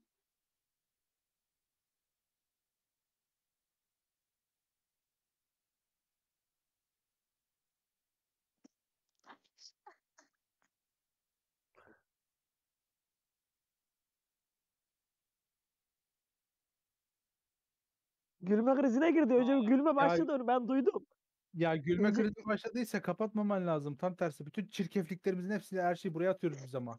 Gülme krizine girdi. Önce bir gülme Ya başladı onu ben duydum. ya gülme Önce krizi başladıysa kapatmaman lazım. Tam tersi. Bütün çirkefliklerimizin hepsini her şeyi buraya atıyoruz biz ama.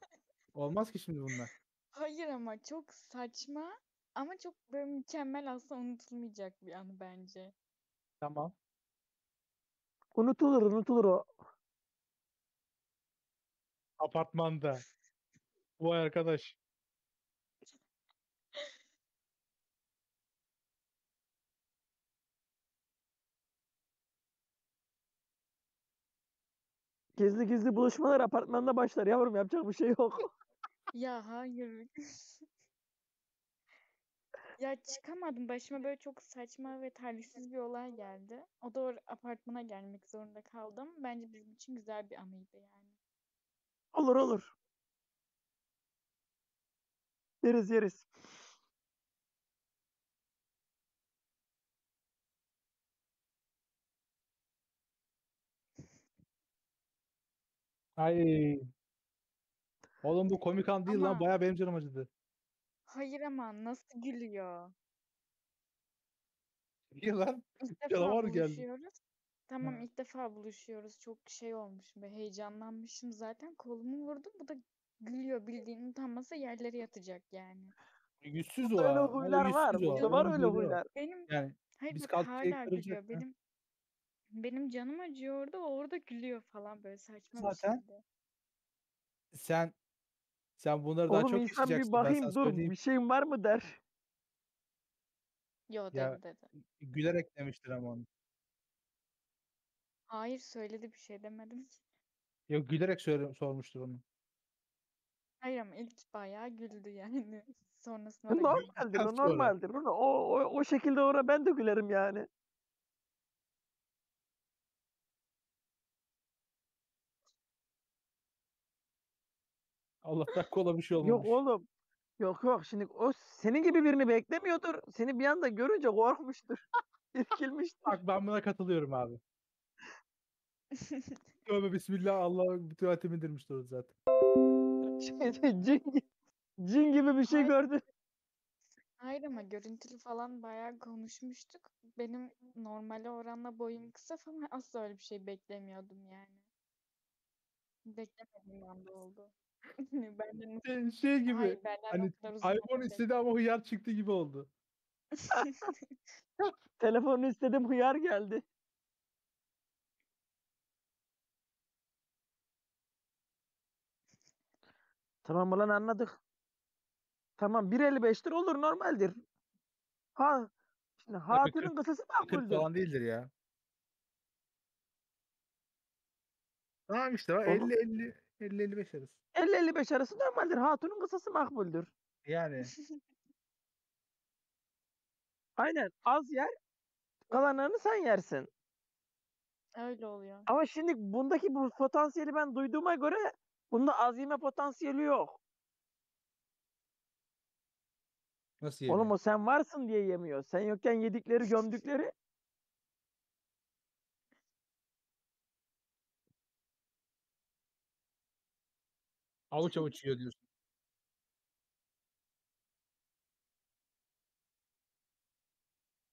Olmaz ki şimdi bunlar. Hayır ama çok saçma ama çok böyle mükemmel aslında unutulmayacak bir anı bence. Tamam. unutulur unutulur o. Apartmanda. Bu arkadaş. Gizli gizli buluşmalar apartmanda başlar yavrum yapacak bir şey yok. Ya hayır. Ya çıkamadım. Başıma böyle çok saçma ve talihsiz bir olay geldi. O da apartmana gelmek zorunda kaldım. Bence bizim için güzel bir anıydı yani. Olur olur. Yeriz yeriz. Ay. Oğlum bu komik an değil lan. Ama- Bayağı benim canım acıdı. Hayır ama nasıl gülüyor? Niye lan? İlk defa Canavar geldi. buluşuyoruz. Tamam Ha. ilk defa buluşuyoruz. Çok şey olmuşum ve heyecanlanmışım zaten. Kolumu vurdum. Bu da gülüyor bildiğin utanmasa yerlere yatacak yani. Yüzsüz o. Öyle huylar var. yüzsüz o. Bunda var Onun öyle huyları huylar. Benim Yani hayır biz bak şey hala gülüyor. ha. Benim benim canım acıyordu. O orada gülüyor falan böyle saçma bir Zaten şeydi. sen sen bunları daha Oğlum çok insan bir yaşayacaksın. Ben sana bakayım dur söyleyeyim. bir şeyin var mı der. Yo Ya- dedi dedi. Gülerek demiştir ama onu. Hayır söyledi bir şey demedim ki. Yok gülerek söyle, sormuştur onu. Hayır ama ilk bayağı güldü yani. Sonrasında da güldü. Normaldir o Güldükten sonra. normaldir. O, o, o şekilde ona ben de gülerim yani. Allah'tan kola bir şey Yok olmamış. oğlum. Yok yok şimdi o senin gibi birini beklemiyordur. Seni bir anda görünce korkmuştur. İrkilmiştir. Bak ben buna katılıyorum abi. Tövbe bismillah Allah bütün hatim indirmiştir o zaten. Şey, cin, cin gibi bir şey Hayır. gördü. Hayır ama görüntülü falan bayağı konuşmuştuk. Benim normale oranla boyum kısa falan asla öyle bir şey beklemiyordum yani. Beklemediğim anda oldu. Benden Şey, şey gibi. hayır benden Hani o kadar uzun iPhone istedi ama hıyar çıktı gibi oldu. Telefonu istedim hıyar geldi. Tamam ulan anladık. Tamam 1.55'tir olur normaldir. Ha şimdi hatunun kısası 40 makbuldür. falan değildir ya. Tamam işte bak Oğlum. 50 50 50 55 arası. 50-55 arası normaldir. Hatunun kısası makbuldür. Yani Aynen az yer kalanlarını sen yersin. Öyle oluyor. Ama şimdi bundaki bu potansiyeli ben duyduğuma göre bunda az yeme potansiyeli yok. nasıl Oğlum yemiyor? o sen varsın diye yemiyor. Sen yokken yedikleri gömdükleri Avuç avuç yiyor diyorsun.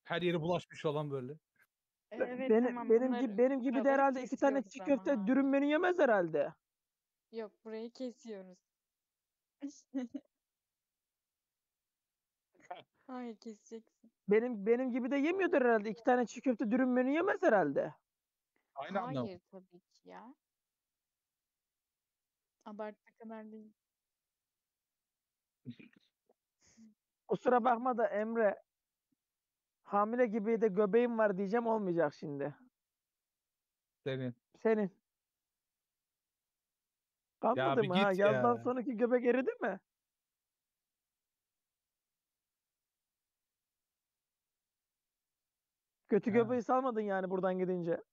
Her yeri bulaşmış falan böyle. Evet benim tamam benim bunları gibi benim gibi de herhalde iki tane çiğ ama köfte ha. dürüm menü yemez herhalde. Yok burayı kesiyoruz. Hayır keseceksin. Benim benim gibi de yemiyordur herhalde. İki tane çiğ köfte dürüm menü yemez herhalde. Aynı anda. mı? Hayır tabii ki ya. Abartı değil. Kusura bakma da Emre hamile gibi de göbeğim var diyeceğim olmayacak şimdi. Senin. Senin. Kalmadı bir mı ha? git Yazdan ya. sonraki göbek eridi mi? Kötü Ha. göbeği salmadın yani buradan gidince.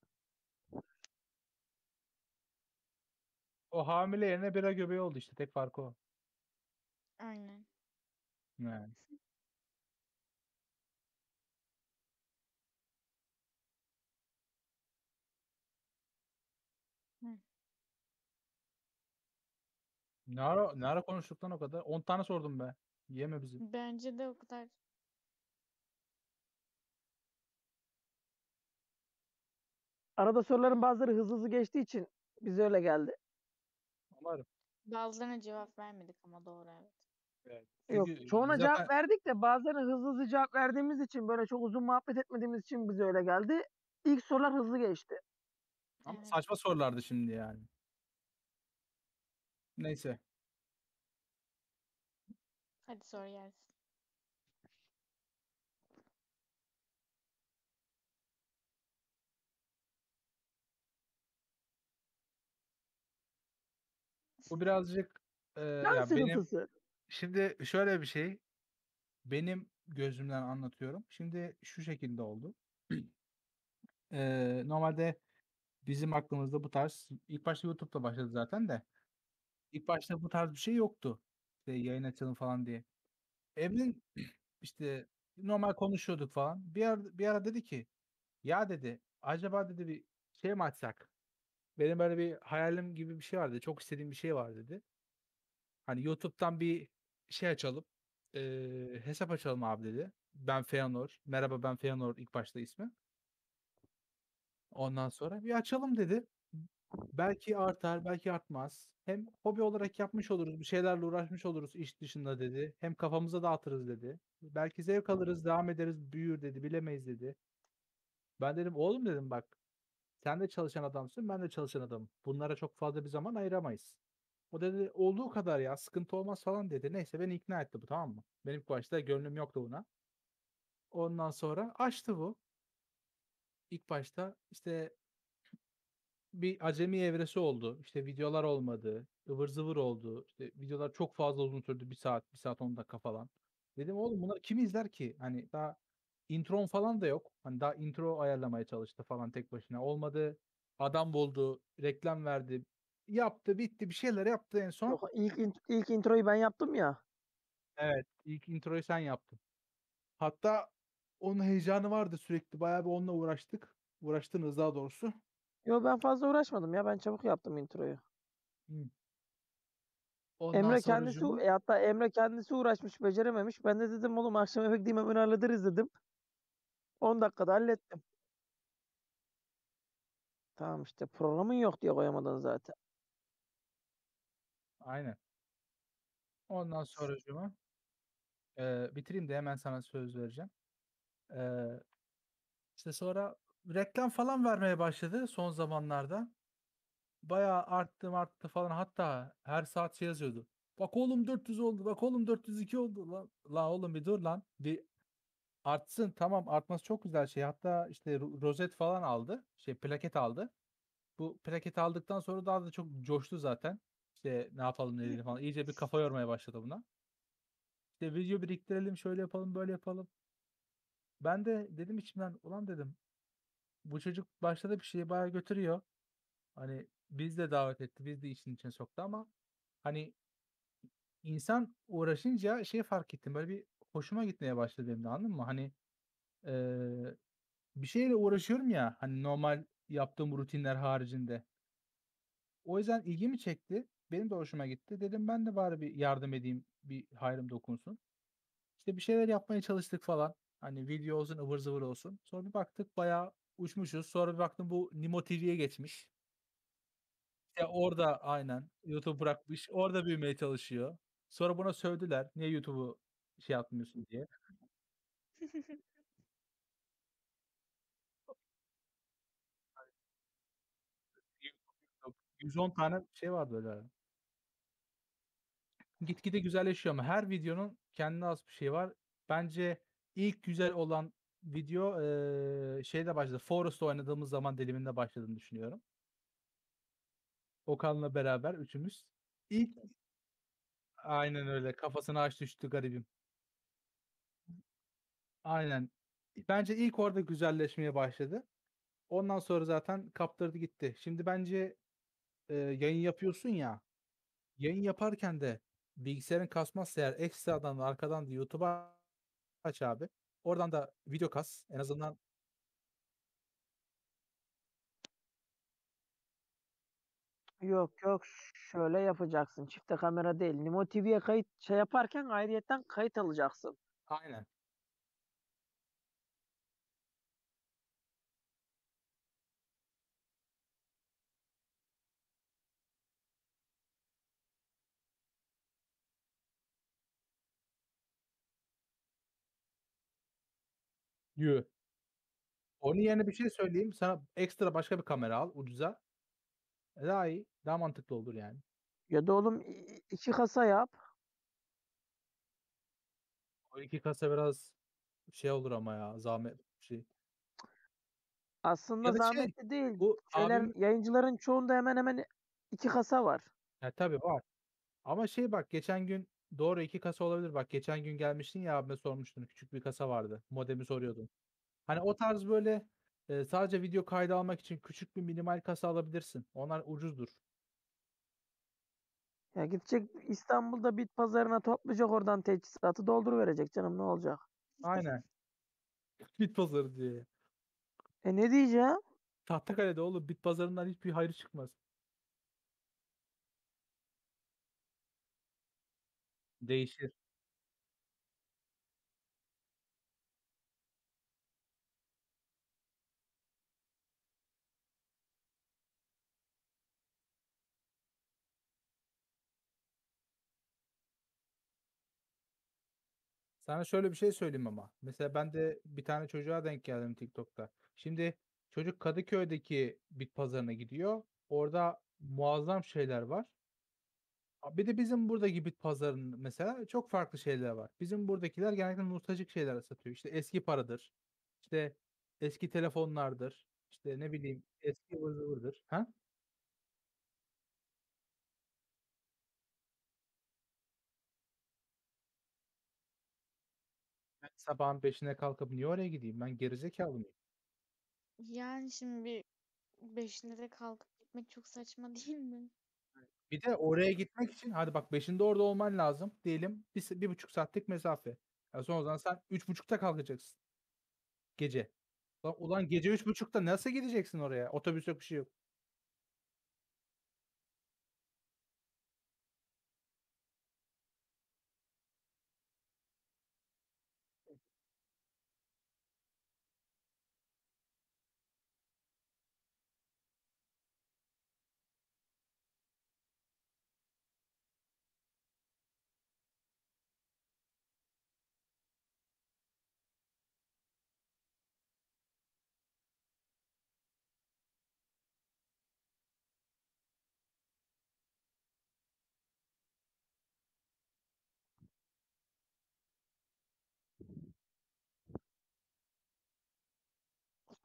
O hamile yerine bira göbeği oldu işte. Tek farkı o. Aynen. Yani. Hı. Ne ara, ne ara konuştuk lan o kadar? 10 tane sordum be. Yeme bizi. Bence de o kadar. Arada soruların bazıları hızlı hızlı geçtiği için bize öyle geldi. Umarım. Bazılarına cevap vermedik ama doğru evet. Evet. Yok Çünkü çoğuna zaten cevap verdik de bazılarına hızlı hızlı cevap verdiğimiz için böyle çok uzun muhabbet etmediğimiz için bize öyle geldi. İlk sorular hızlı geçti. ama Evet. saçma sorulardı şimdi yani. Neyse. Hadi soru gelsin. Bu birazcık Can ya benim şimdi şöyle bir şey. Benim gözümden anlatıyorum. Şimdi şu şekilde oldu. Eee, normalde bizim aklımızda bu tarz ilk başta YouTube'da başladı zaten de. İlk başta bu tarz bir şey yoktu. İşte yayın açalım falan diye. Emre'nin işte normal konuşuyorduk falan. Bir ara, bir ara dedi ki ya dedi acaba dedi bir şey mi açsak? Benim böyle bir hayalim gibi bir şey vardı. Çok istediğim bir şey var dedi. Hani YouTube'dan bir şey açalım. eee, hesap açalım abi dedi. Ben Feanor. Merhaba ben Feanor ilk başta ismi. Ondan sonra bir açalım dedi. Belki artar, belki artmaz. Hem hobi olarak yapmış oluruz, bir şeylerle uğraşmış oluruz iş dışında dedi. Hem kafamıza dağıtırız dedi. Belki zevk alırız, devam ederiz, büyür dedi, bilemeyiz dedi. Ben dedim oğlum dedim bak sen de çalışan adamsın, ben de çalışan adamım. Bunlara çok fazla bir zaman ayıramayız. O dedi olduğu kadar ya sıkıntı olmaz falan dedi. Neyse beni ikna etti bu tamam mı? Benim ilk başta gönlüm yoktu buna. Ondan sonra açtı bu. İlk başta işte bir acemi evresi oldu. İşte videolar olmadı. ıvır zıvır oldu. İşte videolar çok fazla uzun sürdü. 1 saat, 1 saat 10 dakika falan. Dedim oğlum bunları kim izler ki? Hani daha intron falan da yok. Hani daha intro ayarlamaya çalıştı falan tek başına. Olmadı. Adam buldu, reklam verdi. Yaptı, bitti, bir şeyler yaptı en son. Yok ilk ilk introyu ben yaptım ya. Evet, ilk introyu sen yaptın. Hatta onun heyecanı vardı sürekli. Bayağı bir onunla uğraştık. Uğraştınız daha doğrusu. Yo ben fazla uğraşmadım ya. Ben çabuk yaptım introyu. Hı. Ondan Emre kendisi sonracığıma e, hatta Emre kendisi uğraşmış, becerememiş. Ben de dedim oğlum akşam eve gideyim hemen hallederiz dedim. 10 dakikada hallettim. Tamam işte programın yok diye koyamadın zaten. Aynen. Ondan sonracığıma eee, bitireyim de hemen sana söz vereceğim. Eee, işte sonra reklam falan vermeye başladı son zamanlarda. Bayağı arttı arttı falan. Hatta her saat şey yazıyordu. Bak oğlum 400 oldu. Bak oğlum 402 oldu. Lan, la oğlum bir dur lan. Bir artsın. Tamam artması çok güzel şey. Hatta işte ro- rozet falan aldı. Şey plaket aldı. Bu plaket aldıktan sonra daha da çok coştu zaten. İşte ne yapalım ne edelim falan. İyice bir kafa yormaya başladı buna. İşte video biriktirelim, şöyle yapalım, böyle yapalım. Ben de dedim içimden, ulan dedim bu çocuk başladı bir şeyi bayağı götürüyor. Hani biz de davet etti, biz de işin içine soktu ama hani insan uğraşınca şey fark ettim. Böyle bir hoşuma gitmeye başladı benim de anladın mı? Hani eee, bir şeyle uğraşıyorum ya hani normal yaptığım rutinler haricinde. O yüzden ilgimi çekti. Benim de hoşuma gitti. Dedim ben de bari bir yardım edeyim, bir hayrım dokunsun. İşte bir şeyler yapmaya çalıştık falan. Hani video olsun, ıvır zıvır olsun. Sonra bir baktık bayağı uçmuşuz. Sonra bir baktım bu Nimo TV'ye geçmiş. İşte orada aynen YouTube bırakmış. Orada büyümeye çalışıyor. Sonra buna sövdüler. Niye YouTube'u şey yapmıyorsun diye. Yok, 110 tane şey var böyle. Gitgide güzelleşiyor ama her videonun kendine has bir şey var. Bence ilk güzel olan video eee şeyde başladı. Forest'ta oynadığımız zaman diliminde başladığını düşünüyorum. Okan'la beraber üçümüz. İlk Aynen öyle. Kafasına aç düştü garibim. Aynen. Bence ilk orada güzelleşmeye başladı. Ondan sonra zaten kaptırdı gitti. Şimdi bence eee, yayın yapıyorsun ya. Yayın yaparken de bilgisayarın kasmazsa eğer ekstradan da arkadan da YouTube'a aç abi. Oradan da video kas. En azından Yok yok şöyle yapacaksın. Çifte kamera değil. Nimo TV'ye kayıt şey yaparken ayrıyetten kayıt alacaksın. aynen. Yuh. Onun yerine bir şey söyleyeyim. Sana ekstra başka bir kamera al ucuza. E, Daha iyi. Daha mantıklı olur yani. Ya da oğlum i- iki kasa yap. O iki kasa biraz şey olur ama ya zahmet şey. Aslında Ya da şey zahmetli değil. bu Şeyler abim yayıncıların çoğunda hemen hemen iki kasa var. ya tabii var. Ama şey bak geçen gün doğru iki kasa olabilir. Bak geçen gün gelmiştin ya abime sormuştun. Küçük bir kasa vardı. Modemi soruyordun. Hani o tarz böyle e, sadece video kaydı almak için küçük bir minimal kasa alabilirsin. Onlar ucuzdur. Ya gidecek İstanbul'da bit pazarına toplayacak oradan teçhizatı dolduruverecek canım ne olacak? Aynen. Bit pazarı diye. E ne diyeceğim? Tahtakale'de oğlum bit pazarından hiçbir hayrı çıkmaz. Değişir. Sana şöyle bir şey söyleyeyim ama. Mesela ben de bir tane çocuğa denk geldim TikTok'ta. Şimdi çocuk Kadıköy'deki bit pazarına gidiyor. Orada muazzam şeyler var. Bir de bizim buradaki bit pazarının mesela çok farklı şeyler var. Bizim buradakiler genellikle nostaljik şeyler satıyor. İşte eski paradır. İşte eski telefonlardır. İşte ne bileyim eski ıvır. Ha? Ben sabahın beşine kalkıp niye oraya gideyim? Ben gerizekalı mıyım? Yani şimdi bir beşinde de kalkıp gitmek çok saçma değil mi? Bir de oraya gitmek için hadi bak 5'inde orada olman lazım. Diyelim bir, bir buçuk saatlik mesafe. Ya sonra o zaman sen üç buçukta kalkacaksın. Gece. Ulan, ulan gece üç buçukta nasıl gideceksin oraya? Otobüs yok bir şey yok.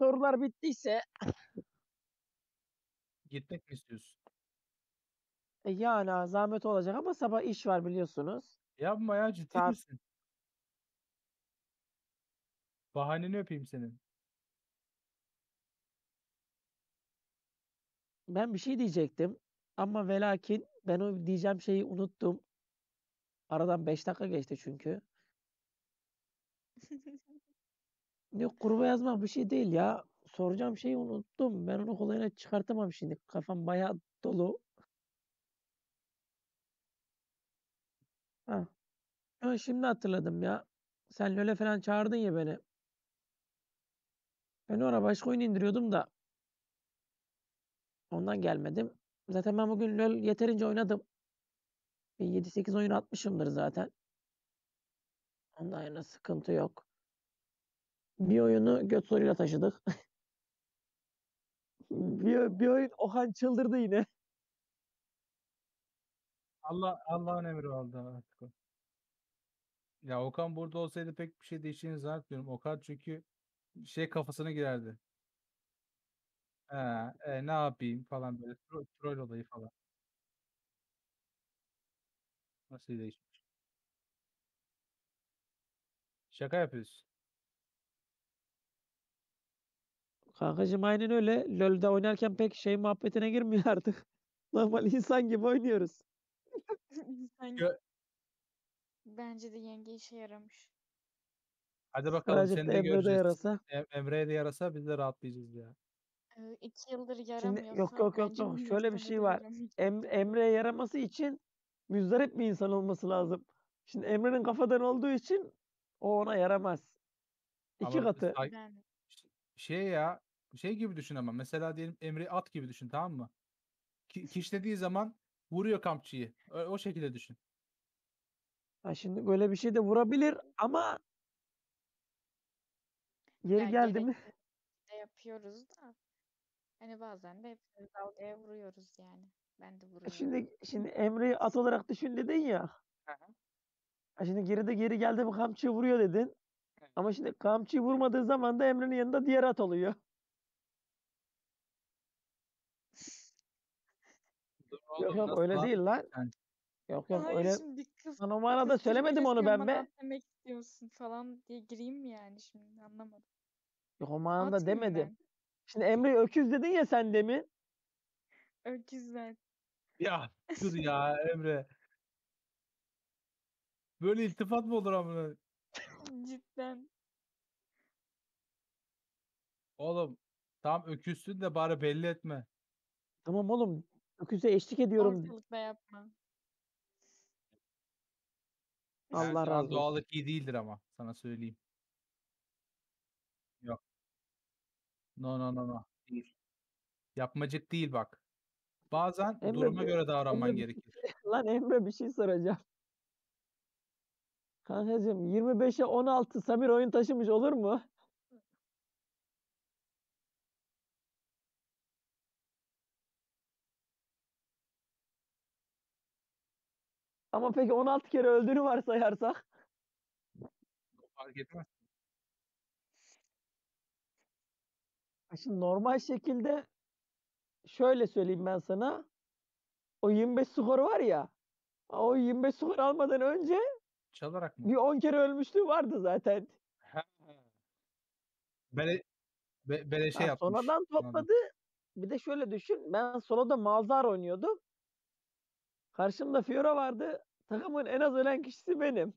Sorular bittiyse Gitmek mi istiyorsun? e yani zahmet olacak ama sabah iş var biliyorsunuz. Yapma ya ciddi Saat- misin? Bahaneni öpeyim senin. Ben bir şey diyecektim ama ve lakin ben o diyeceğim şeyi unuttum. Aradan 5 dakika geçti çünkü. Yok gruba yazmak bir şey değil ya. Soracağım şeyi unuttum. Ben onu kolayına çıkartamam şimdi. Kafam bayağı dolu. Ha. Ha, şimdi hatırladım ya. Sen LoL'e falan çağırdın ya beni. Ben orada başka oyun indiriyordum da ondan gelmedim. Zaten ben bugün LoL yeterince oynadım. Bir 7-8 oyun atmışımdır zaten. Ondan yana sıkıntı yok. Bir oyunu göt soruyla taşıdık. bir, bir oyun Ohan çıldırdı yine. Allah Allah'ın emri oldu artık. Ya Okan burada olsaydı pek bir şey değişeceğini zannetmiyorum. Okan çünkü şey kafasına girerdi. He, e, ne yapayım falan böyle tro- troll olayı falan. Nasıl değişmiş? Şaka yapıyorsun. Kankacığım aynen öyle. LoL'de oynarken pek şey muhabbetine girmiyor artık. Normal insan gibi oynuyoruz. Gö- Bence de yenge işe yaramış. Hadi bakalım Sadece seni de Emre'de göreceğiz. yarasa. Em- Emre'ye de yarasa biz de rahatlayacağız ya. Ee, iki yıldır yaramıyorsa yok yok yok bence yok. bundan Şöyle bir sonra şey da var. yaramayacak. Em Emre'ye yaraması için müzdarip bir insan olması lazım. Şimdi Emre'nin kafadan olduğu için o ona yaramaz. İki Ama katı. Ben şey ya şey gibi düşün ama mesela diyelim Emre at gibi düşün tamam mı? Ki, kişnediği zaman vuruyor kampçıyı. O, o şekilde düşün. Ha şimdi böyle bir şey de vurabilir ama yeri ya geldi mi? gerekli de yapıyoruz da hani bazen de hepimiz dalgaya vuruyoruz yani. Ben de vuruyorum. Şimdi şimdi Emre'yi at olarak düşün dedin ya. Hı hı. Ha şimdi geride geri geldi mi kamçıyı vuruyor dedin. Evet. Ama şimdi kamçıyı vurmadığı zaman da Emre'nin yanında diğer at oluyor. Dur Yok yok nasıl öyle değil lan. Yok yok Hayır öyle şimdi kız ben o manada kız söylemedim onu ben be. demek istiyorsun falan diye gireyim mi yani şimdi anlamadım. Yok o manada Atmayayım demedim. ben. Şimdi Emre öküz dedin ya sen demin. Öküzler. Ya dur ya Emre. Böyle iltifat mı olur amına? Cidden. Oğlum tam öküzsün de bari belli etme. Tamam oğlum öküze eşlik ediyorum. Ortalıkta yapma. Allah razı olsun. doğallık iyi değildir ama sana söyleyeyim. Yok. No no no no. Değil. Yapmacık değil bak. Bazen Emre duruma bir- göre davranman Emre bir şey- gerekir. Lan Emre bir şey soracağım. Kankacığım 25'e 16 Samir oyun taşımış olur mu? Ama peki 16 kere öldüğünü varsayarsak? Fark etmez. Şimdi normal şekilde şöyle söyleyeyim ben sana. O 25 skor var ya. O 25 skor almadan önce Çalarak mı? bir 10 kere ölmüşlüğü vardı zaten. Bele, be, beleşe Ha, yapmış. sonradan topladı. Bir de şöyle düşün. Ben soloda Malzahar oynuyordum. Karşımda Fiora vardı. Takımın en az ölen kişisi benim.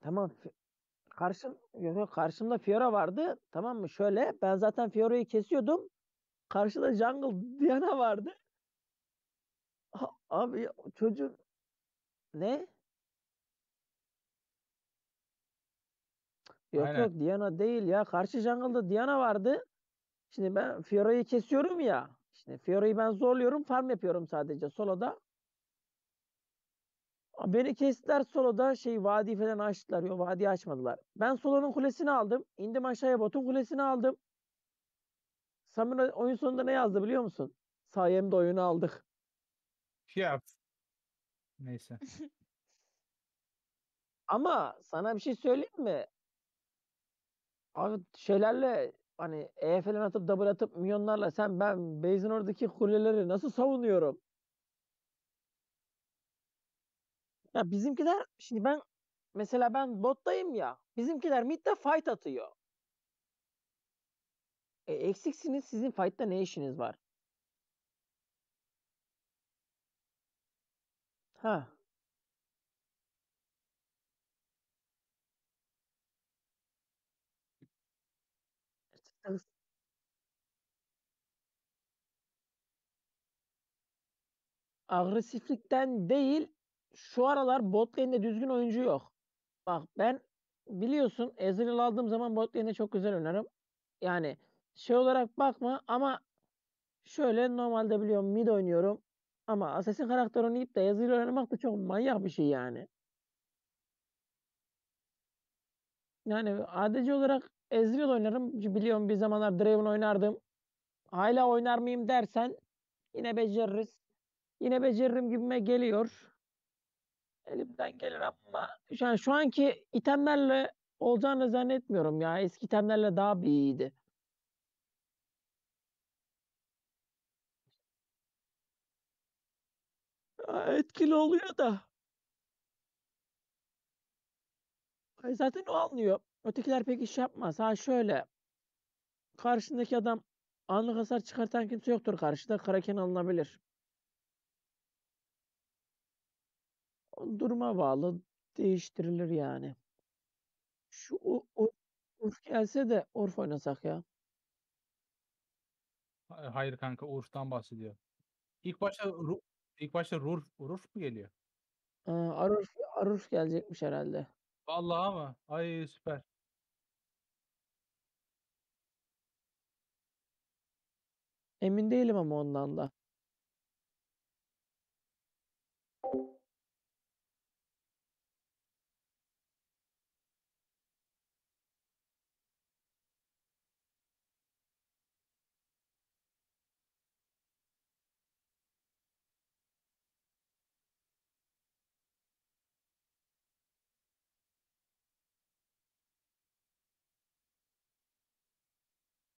Tamam. Karşım, karşımda Fiora vardı. Tamam mı? Şöyle ben zaten Fiora'yı kesiyordum. Karşıda Jungle Diana vardı. Abi çocuk ne? Yok Aynen. yok Diana değil ya. Karşı jungle'da Diana vardı. Şimdi ben Fiora'yı kesiyorum ya. Şimdi Fiora'yı ben zorluyorum. Farm yapıyorum sadece soloda. Beni kestiler soloda şey vadi falan açtılar. Yok vadi açmadılar. Ben solonun kulesini aldım. İndim aşağıya botun kulesini aldım. Samir oyun sonunda ne yazdı biliyor musun? Sayemde oyunu aldık. Ya. Neyse. Ama sana bir şey söyleyeyim mi? Abi şeylerle hani E atıp double atıp milyonlarla sen ben base'in oradaki kuleleri nasıl savunuyorum? Ya bizimkiler şimdi ben mesela ben bottayım ya. Bizimkiler midde fight atıyor. E, eksiksiniz sizin fight'ta ne işiniz var? Ha. Agresiflikten değil şu aralar bot lane'de düzgün oyuncu yok. Bak ben biliyorsun Ezreal aldığım zaman bot lane'de çok güzel oynarım. Yani şey olarak bakma ama şöyle normalde biliyorum mid oynuyorum. Ama Assassin karakter oynayıp da Ezreal oynamak da çok manyak bir şey yani. Yani ADC olarak Ezreal oynarım. Biliyorum bir zamanlar Draven oynardım. Hala oynar mıyım dersen yine beceririz. Yine beceririm gibime geliyor. Elimden gelir ama yani şu anki itemlerle olacağını zannetmiyorum ya. Eski itemlerle daha bir iyiydi. Ya Etkili oluyor da. Ay Zaten o anlıyor. Ötekiler pek iş yapmaz. Ha şöyle. Karşındaki adam anlık hasar çıkartan kimse yoktur karşıda. Kraken alınabilir. Duruma bağlı değiştirilir yani. Şu U- U- Urf gelse de Urf oynasak ya. Ha- Hayır kanka Urf'tan bahsediyor. İlk başta Ru ilk başta Rurf, Rurf mu geliyor? Aa, Arurf, Arurf gelecekmiş herhalde. Vallahi ama. Ay süper. Emin değilim ama ondan da.